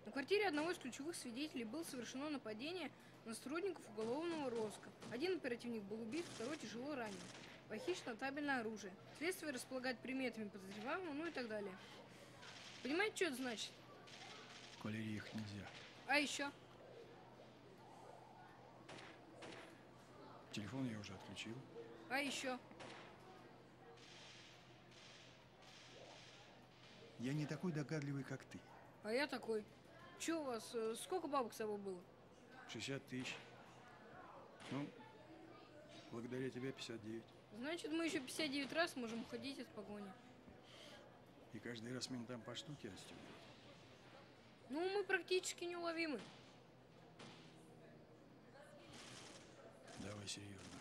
На квартире одного из ключевых свидетелей было совершено нападение на сотрудников уголовного розыска. Один оперативник был убит, второй тяжело ранен. Похищено табельное оружие. Следствие располагает приметами подозреваемого, ну и так далее. Понимаете, что это значит? Коли их нельзя. А еще? Телефон я уже отключил. А еще? Я не такой догадливый, как ты. А я такой. Че у вас, э, сколько бабок с собой было? 60 тысяч. Ну, благодаря тебе 59. Значит, мы еще 59 раз можем уходить от погони. И каждый раз ментам по штуке отстегивают. Ну, мы практически неуловимы. Давай серьезно.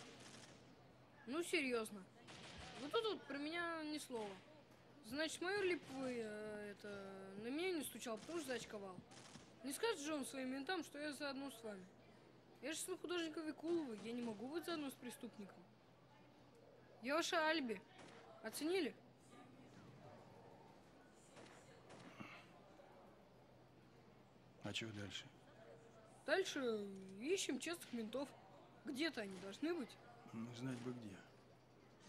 Ну, серьезно. Вот тут вот про меня ни слова. Значит, майор Липовый э, это, на меня не стучал, потому что зачковал. Не скажет же он своим ментам, что я заодно с вами. Я же сын художника Викулова, я не могу быть заодно с преступником. Я ваше алиби. Оценили? А что дальше? Дальше ищем честных ментов. Где-то они должны быть. Знать бы где.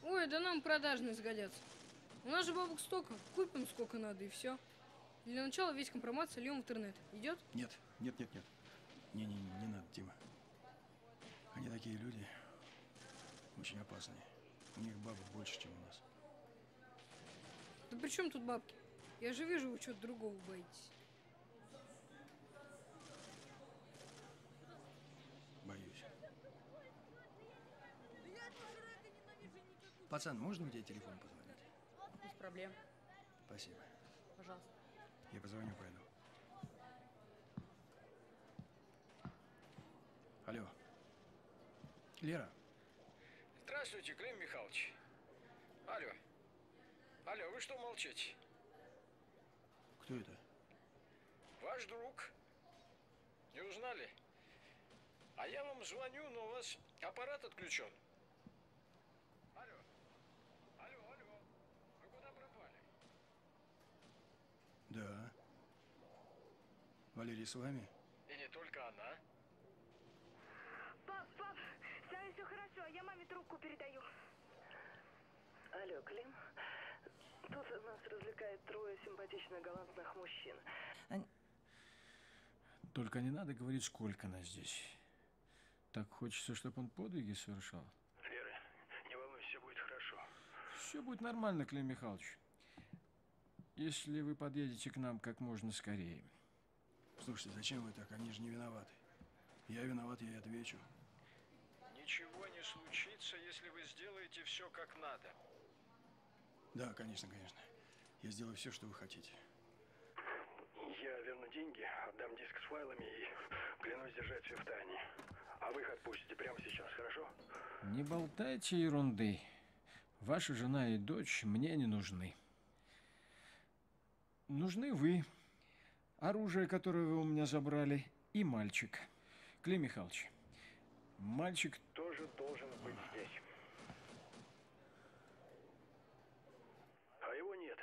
Ой, да нам продажные сгодятся. У нас же бабок столько. Купим сколько надо и все. Для начала весь компромат сольем в интернет. Идет? Нет, нет, нет, нет. Не-не-не, не надо, Тима. Они такие люди, очень опасные. У них бабок больше, чем у нас. Да при чем тут бабки? Я же вижу, вы что-то другого боитесь. Пацан, можно мне телефон позвонить? Без проблем. Спасибо. Пожалуйста. Я позвоню, пойду. Алло. Лера, Здравствуйте, Клим Михайлович. Алло. Алло, вы что молчите? кто это? Ваш друг. Не узнали? А я вам звоню, но у вас аппарат отключен. Алло. Алло, алло. Вы куда пропали? Да. Валерий с вами? И не только она. Пап, пап, с нами все хорошо, я маме трубку передаю. Алло, Клим. Тут нас развлекает трое симпатичных галантных мужчин. Только не надо говорить, сколько нас здесь. Так хочется, чтобы он подвиги совершал. Лера, не волнуйся, все будет хорошо. Все будет нормально, Клим Михайлович. Если вы подъедете к нам как можно скорее. Слушайте, зачем вы так? Они же не виноваты. Я виноват, я и отвечу. Ничего не случится, если вы сделаете все как надо. Да, конечно, конечно. Я сделаю все, что вы хотите. Я верну деньги, отдам диск с файлами и клянусь держать все в тайне. А вы их отпустите прямо сейчас, хорошо? Не болтайте ерунды. Ваша жена и дочь мне не нужны. Нужны вы, оружие, которое вы у меня забрали, и мальчик. Клим Михайлович, мальчик Тоже должен быть здесь. А его нет.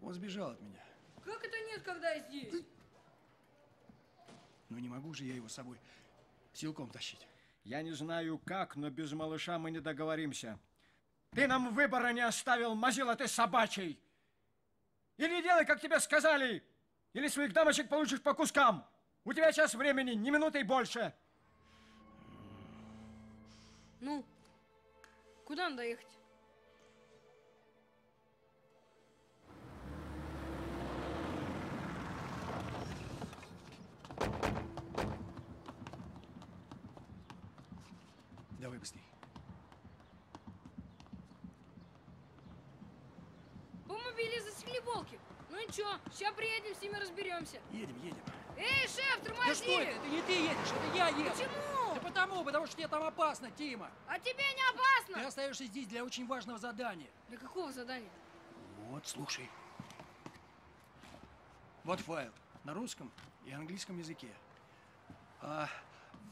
Он сбежал от меня. Как это нет, когда я здесь? Но не могу же я его с собой силком тащить. Я не знаю как, но без малыша мы не договоримся. Ты нам выбора не оставил, мазила ты собачий. Или делай, как тебе сказали, или своих дамочек получишь по кускам. У тебя час времени, ни минуты и больше. Ну, куда надо ехать? Давай быстрей. Волки. Ну ничего, сейчас приедем, с ними разберемся. Едем, едем. Эй, шеф, тормози! Да что это? Это не ты едешь, это я еду. Почему? Да потому, потому что тебе там опасно, Тима. А тебе не опасно? Ты остаешься здесь для очень важного задания. Для какого задания? Вот, слушай. Вот файл на русском и английском языке. А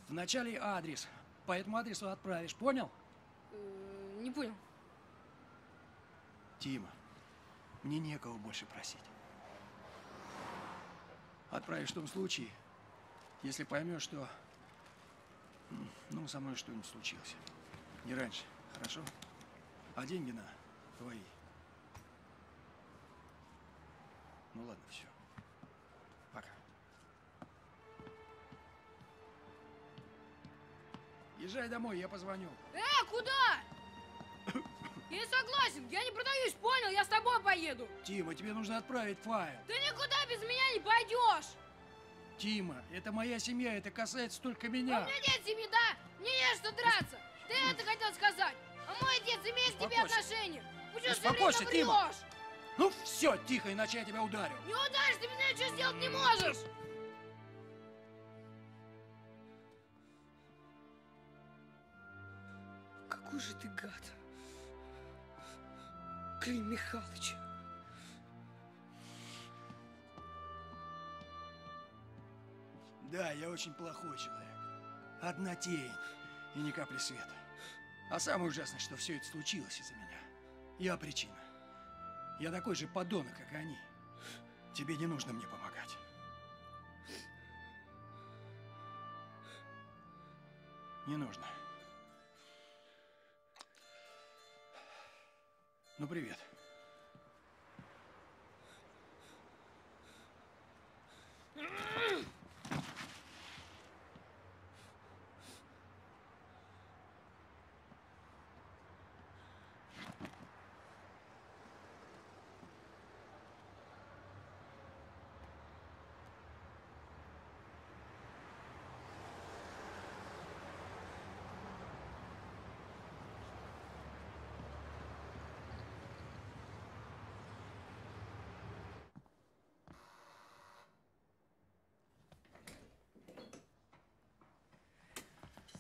в начале адрес. По этому адресу отправишь, понял? Э, не понял. Тима, мне некого больше просить. Отправишь в том случае, если поймешь, что ну, со мной что-нибудь случилось. Не раньше, хорошо? А деньги на твои. Ну ладно, все. Пока. Езжай домой, я позвоню. Э, куда? Я не согласен, я не продаюсь, понял? Я с тобой поеду. Тима, тебе нужно отправить файл. Ты никуда без меня не пойдешь. Тима, это моя семья, это касается только У меня. меня нет семьи, да? Мне не что драться. Ты это хотел сказать. А мой отец имеет к тебе отношение. Почему ты Успокойся, время Тима. Ну все, тихо, иначе я тебя ударю. Не ударишь, ты меня ничего сделать не можешь. Какой же ты гад. Клим Михайлович. Да, я очень плохой человек. Одна тень и ни капли света. А самое ужасное, что все это случилось из-за меня. Я причина. Я такой же подонок, как и они. Тебе не нужно мне помогать. Не нужно. Ну, привет.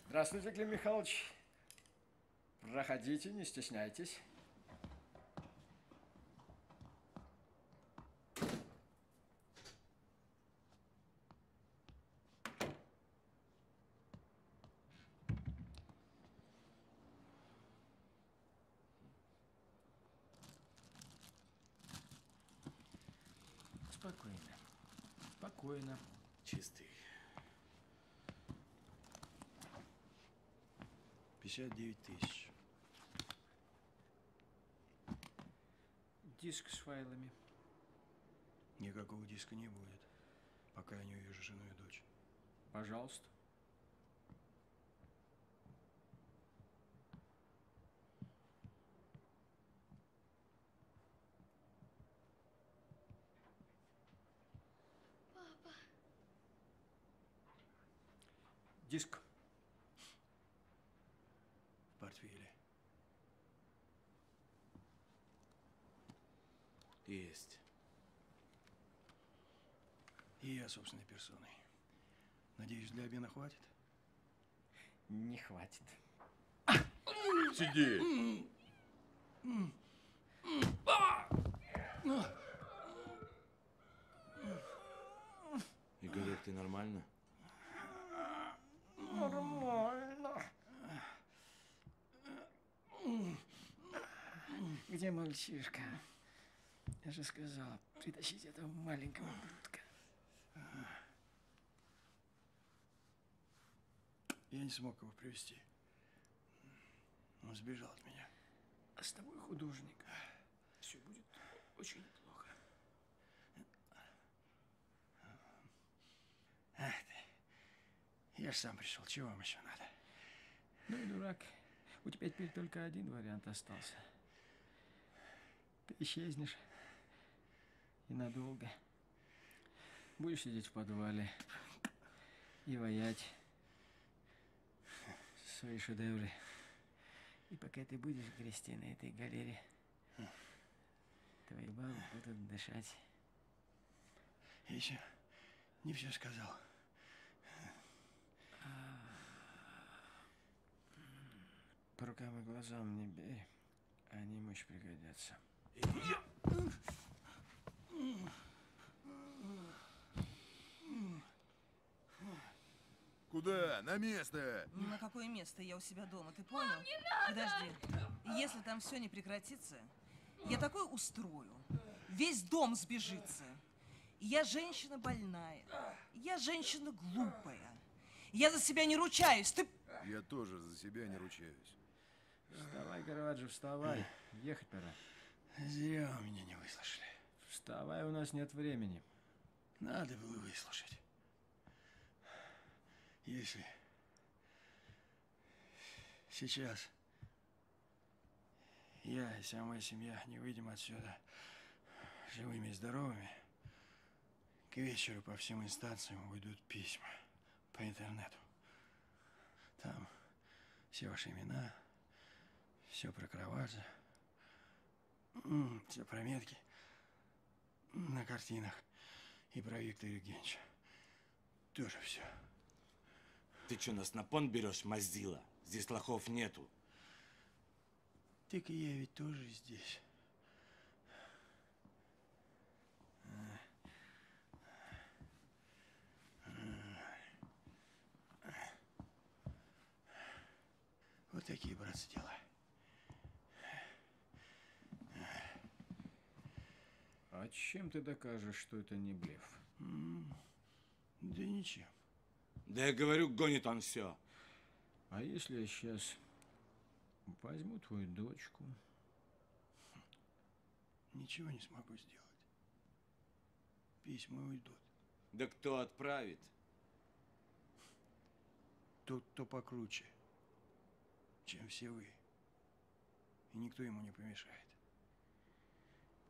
Здравствуйте, Клим Михайлович. Проходите, не стесняйтесь. Спокойно. Спокойно. Чистый. 59 тысяч. Диск с файлами. Никакого диска не будет, пока я не увижу жену и дочь. Пожалуйста. Папа. Диск. В портфеле. Есть. И я собственной персоной. Надеюсь, для обмена хватит? Не хватит. Сиди. Игорек, ты нормально? Нормально. Где мальчишка? Я же сказал, притащить этого маленького ублюдка. Я не смог его привести. Он сбежал от меня. А с тобой художник. Все будет очень плохо. Ах ты. Я ж сам пришел. Чего вам еще надо? Ну и дурак. У тебя теперь только один вариант остался. Ты исчезнешь. И надолго. Будешь сидеть в подвале и воять свои шедевры. И пока ты будешь грести на этой галере, твои бабы будут дышать. Еще не все сказал. По рукам и глазам не бей, они мощь пригодятся. Куда? На место! На какое место? Я у себя дома, ты понял? Подожди. Если там все не прекратится, я такое устрою. Весь дом сбежится. Я женщина больная. Я женщина глупая. Я за себя не ручаюсь. Ты... Я тоже за себя не ручаюсь. Вставай, Караваджо, вставай. Ехать пора. Зря меня не выслушали. Вставай, у нас нет времени. Надо было выслушать. Если... Сейчас я и вся моя семья не выйдем отсюда живыми и здоровыми. К вечеру по всем инстанциям уйдут письма по интернету. Там все ваши имена, все про м, все про метки на картинах и про Виктора Евгеньевича. Тоже все. Ты что, нас на понт берешь, маздила? Здесь лохов нету. Так и я ведь тоже здесь. Вот такие, братцы, дела. А чем ты докажешь, что это не блеф? Да ничем. Да я говорю, гонит он все. А если я сейчас возьму твою дочку? Ничего не смогу сделать. Письма уйдут. Да кто отправит? Тот, кто покруче, чем все вы. И никто ему не помешает.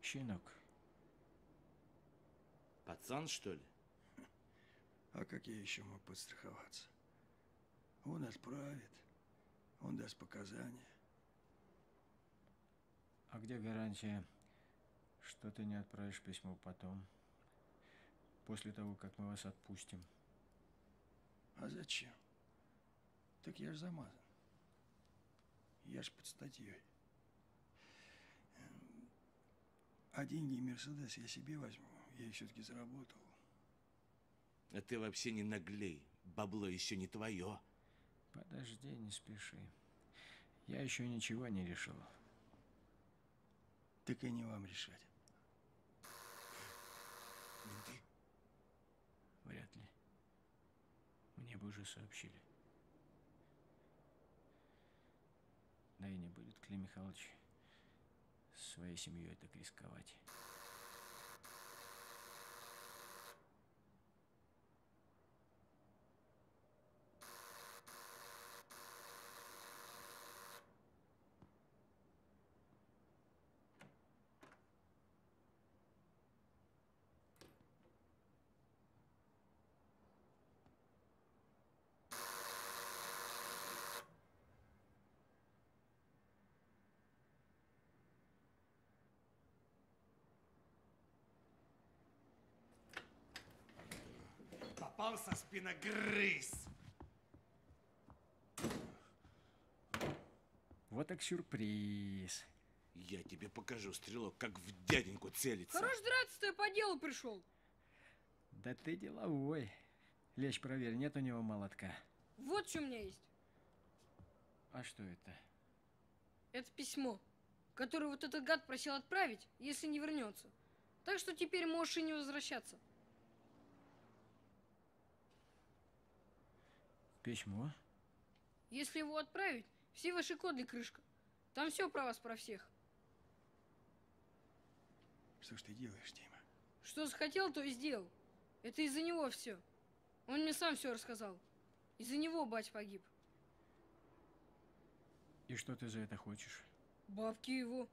Щенок. Пацан, что ли? А как я еще мог подстраховаться? Он отправит, он даст показания. А где гарантия, что ты не отправишь письмо потом? После того, как мы вас отпустим? А зачем? Так я ж замазан. Я ж под статьей. А деньги и Мерседес я себе возьму. Я их все-таки заработал. А ты вообще не наглей. Бабло еще не твое. Подожди, не спеши. Я еще ничего не решил. Так и не вам решать. Менты? Вряд ли. Мне бы уже сообщили. Да и не будет Клим Михайлович своей семьей так рисковать. Попался спиногрыз. Вот так сюрприз. Я тебе покажу, стрелок, как в дяденьку целится. Хорош драться, я по делу пришел. Да ты деловой. Лечь проверь, нет у него молотка. Вот что у меня есть. А что это? Это письмо, которое вот этот гад просил отправить, если не вернется. Так что теперь можешь и не возвращаться. Письмо? Если его отправить, все ваши коды крышка. Там все про вас, про всех. Что ж ты делаешь, Дима? Что захотел, то и сделал. Это из-за него все. Он мне сам все рассказал. Из-за него бать погиб. И что ты за это хочешь? Бабки его.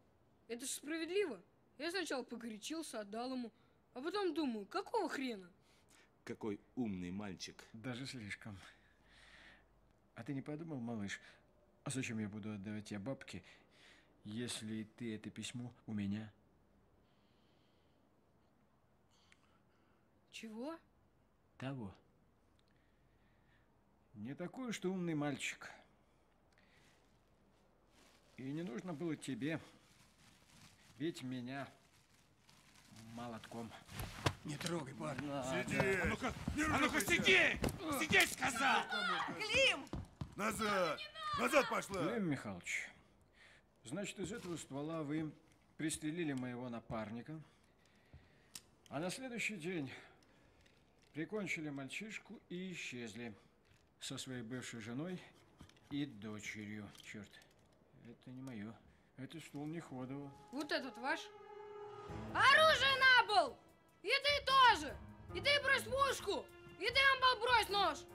Это же справедливо. Я сначала погорячился, отдал ему. А потом думаю, какого хрена? Какой умный мальчик. Даже слишком. А ты не подумал, малыш, а зачем я буду отдавать тебе бабки, если ты это письмо у меня? Чего? Того. Не такой уж ты умный мальчик. И не нужно было тебе бить меня молотком. Не трогай, парень. Сиди! А ну-ка, а ну-ка сиди! Сидеть сказал! Клим! Назад! Назад пошла! Клим Михайлович, значит, из этого ствола вы пристрелили моего напарника, а на следующий день прикончили мальчишку и исчезли со своей бывшей женой и дочерью. Черт, это не мое. Это ствол не ходового. Вот этот ваш? Оружие на пол! И ты тоже! И ты брось пушку! И ты, Амбал, брось нож!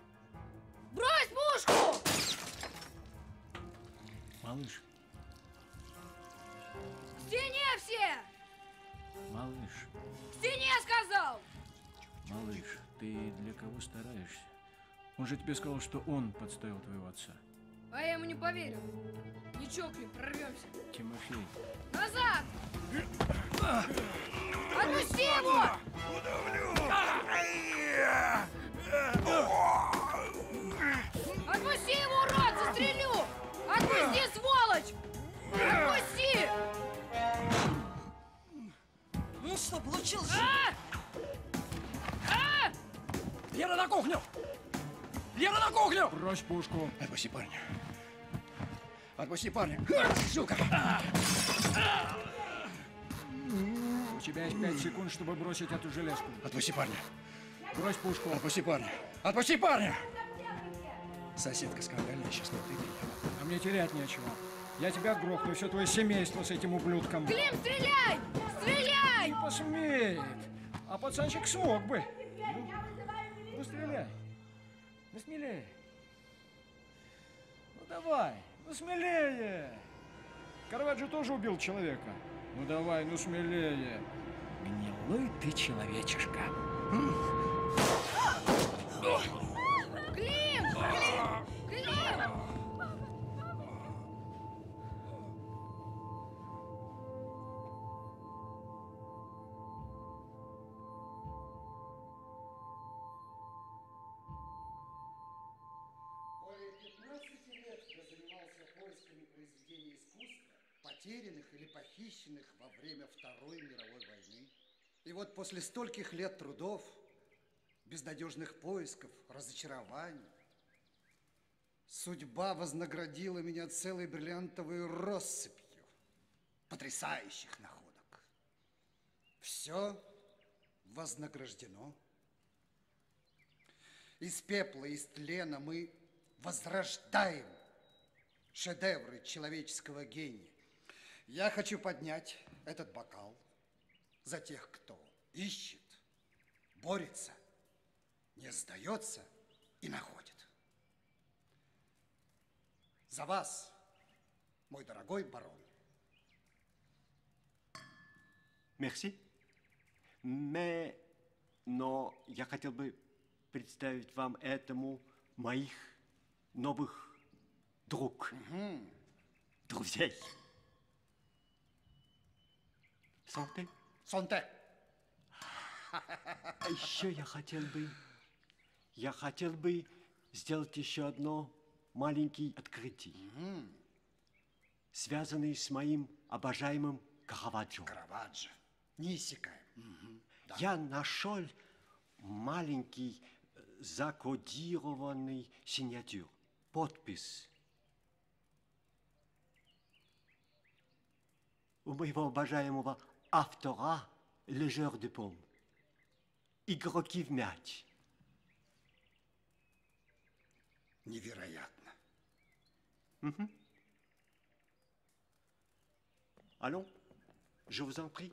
Брось пушку! Малыш, К стене все! малыш, К стене сказал! малыш, ты для кого стараешься? Он же тебе сказал, что он подставил твоего отца. А я ему не поверил. Ничего, Клим, прорвемся. Тимофей, Назад! Отпусти его! Отпусти его, урод, застрелю! Отпусти, сволочь! Отпусти! Ну что, получилось? А! А! Лера на кухню! Лера на кухню! брось пушку. Отпусти парня. Отпусти парня. Сука! У тебя есть пять секунд, чтобы бросить эту железку. Отпусти парня. Брось пушку. Отпусти парня. Отпусти парня! Соседка скандальная сейчас смотрит меня. А мне терять нечего. Я тебя грохну, все твое семейство с этим ублюдком. Клим, стреляй! Стреляй! Не посмеет. А пацанчик смог бы. Ну, ну стреляй. Ну смелее. Ну давай, ну смелее. Караваджо тоже убил человека. Ну давай, ну смелее. Гнилой ты человечишка. Клим! Потерянных или похищенных во время Второй мировой войны. И вот после стольких лет трудов, безнадежных поисков, разочарований, судьба вознаградила меня целой бриллиантовой россыпью потрясающих находок. Все вознаграждено. Из пепла, из тлена мы возрождаем шедевры человеческого гения. Я хочу поднять этот бокал за тех, кто ищет, борется, не сдается и находит. За вас, мой дорогой барон. Мерси. Mais, но я хотел бы представить вам этому моих новых друг, друзей. Санте. Санте. А еще я хотел бы, я хотел бы сделать еще одно маленькое открытие, связанное с моим обожаемым Караваджо. Караваджо. Не иссякаем. Я нашел маленький э, закодированный синятюр, подпись. У моего обожаемого автора Лежер де Пом. Игроки в мяч. Невероятно. Мгм. Allons, je vous en prie.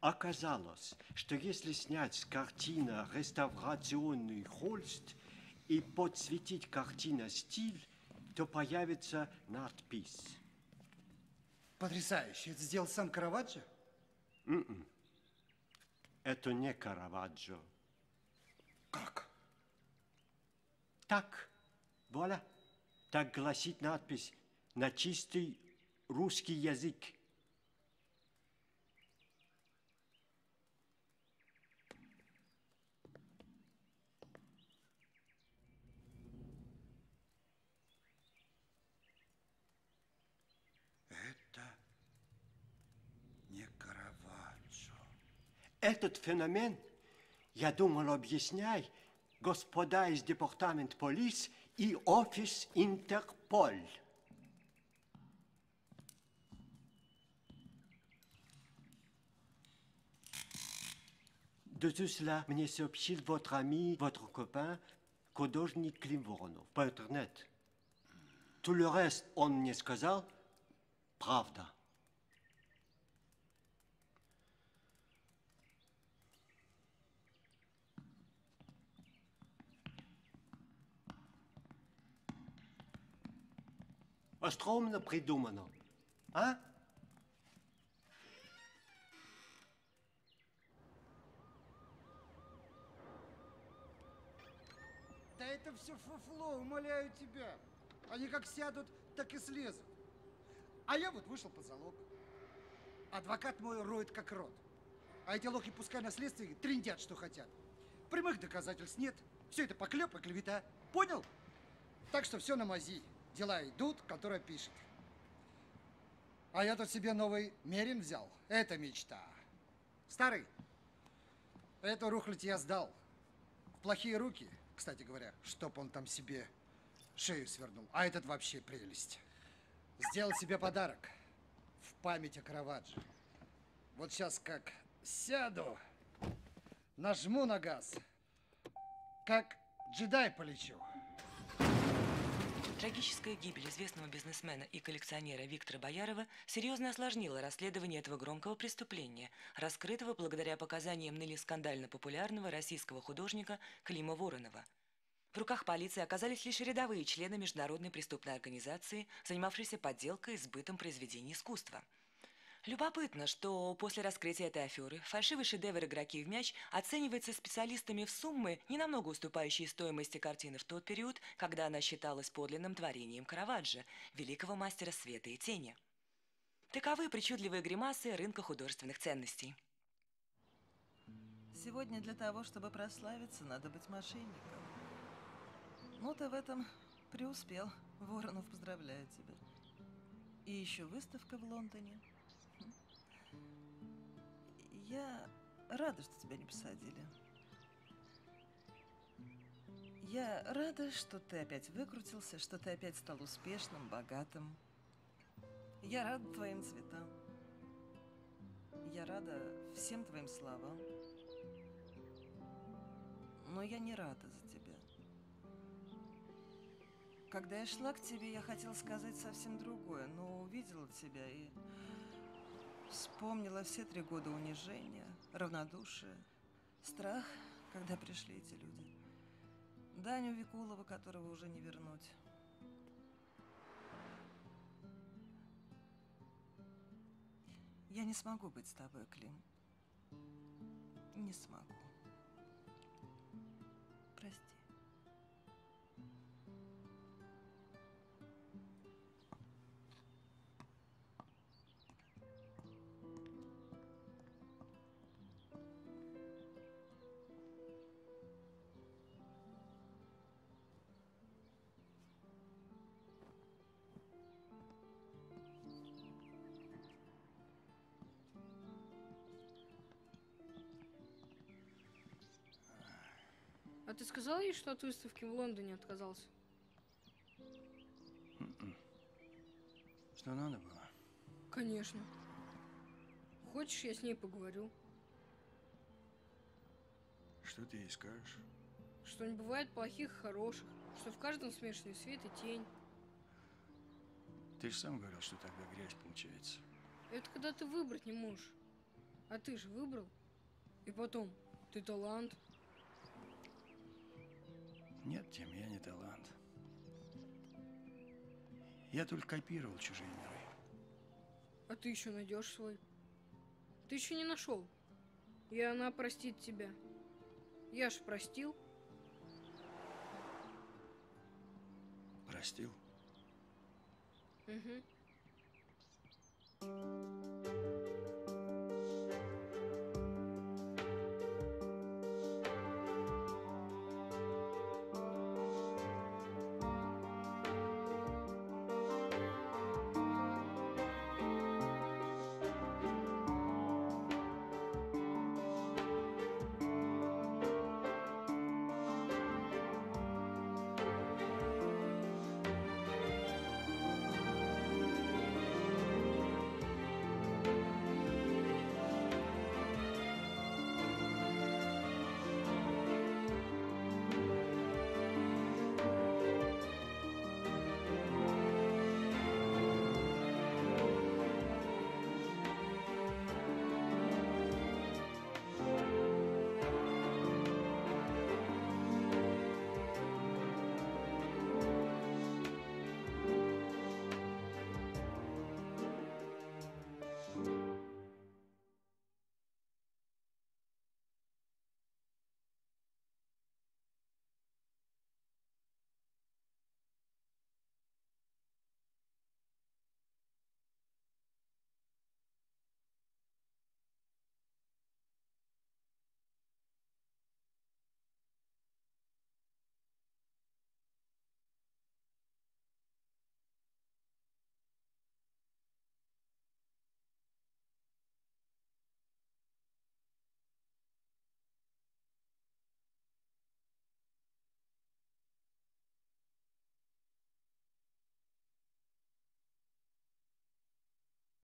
Оказалось, что если снять с картины реставрационный холст и подсветить картина стиль, то появится надпись. Потрясающе. Это сделал сам Караваджо? М-м. Это не Караваджо. Как? Так, вуаля. Так гласит надпись на чистый русский язык. Это не Караваджо. Этот феномен, я думал, объясняй господа из департамент полиц и офис Интерполь. De tout cela, мне сообщил votre ami, votre copain, художник Клим Воронов по интернет. Tout le reste он мне сказал, правда. Остроумно придумано. А? Да это все фуфло, умоляю тебя. Они как сядут, так и слезут. А я вот вышел под залог. Адвокат мой роет как рот. А эти лохи пускай на следствии трындят, что хотят. Прямых доказательств нет. Все это поклеп и клевета. Понял? Так что все на мази. Дела идут, которая пишет. А я тут себе новый мерин взял. Это мечта. Старый, эту рухлядь я сдал. В плохие руки, кстати говоря, чтоб он там себе шею свернул. А этот вообще прелесть. Сделал себе подарок в память о Караваджо. Вот сейчас как сяду, нажму на газ, как джедай полечу. Трагическая гибель известного бизнесмена и коллекционера Виктора Боярова серьезно осложнила расследование этого громкого преступления, раскрытого благодаря показаниям ныне скандально популярного российского художника Клима Воронова. В руках полиции оказались лишь рядовые члены международной преступной организации, занимавшейся подделкой и сбытом произведений искусства – Любопытно, что после раскрытия этой аферы фальшивый шедевр «Игроки в мяч» оценивается специалистами в суммы, не намного уступающие стоимости картины в тот период, когда она считалась подлинным творением Караваджо, великого мастера света и тени. Таковы причудливые гримасы рынка художественных ценностей. Сегодня для того, чтобы прославиться, надо быть мошенником. Ну, ты в этом преуспел. Воронов поздравляю тебя. И еще выставка в Лондоне. Я рада, что тебя не посадили. Я рада, что ты опять выкрутился, что ты опять стал успешным, богатым. Я рада твоим цветам. Я рада всем твоим словам. Но я не рада за тебя. Когда я шла к тебе, я хотела сказать совсем другое, но увидела тебя и Вспомнила все три года унижения, равнодушия, страх, когда пришли эти люди. Даню Викулова, которого уже не вернуть. Я не смогу быть с тобой, Клим. Не смогу. Прости. А ты сказал ей, что от выставки в Лондоне отказался? Что надо было? Конечно. Хочешь, я с ней поговорю? Что ты ей скажешь? Что не бывает плохих и хороших, что в каждом смешанный свет и тень. Ты же сам говорил, что тогда грязь получается. Это когда ты выбрать не можешь. А ты же выбрал. И потом, ты талант. Нет, Тим, я не талант. Я только копировал чужие миры. А ты еще найдешь свой. Ты еще не нашел. И она простит тебя. Я ж простил. Простил? Угу.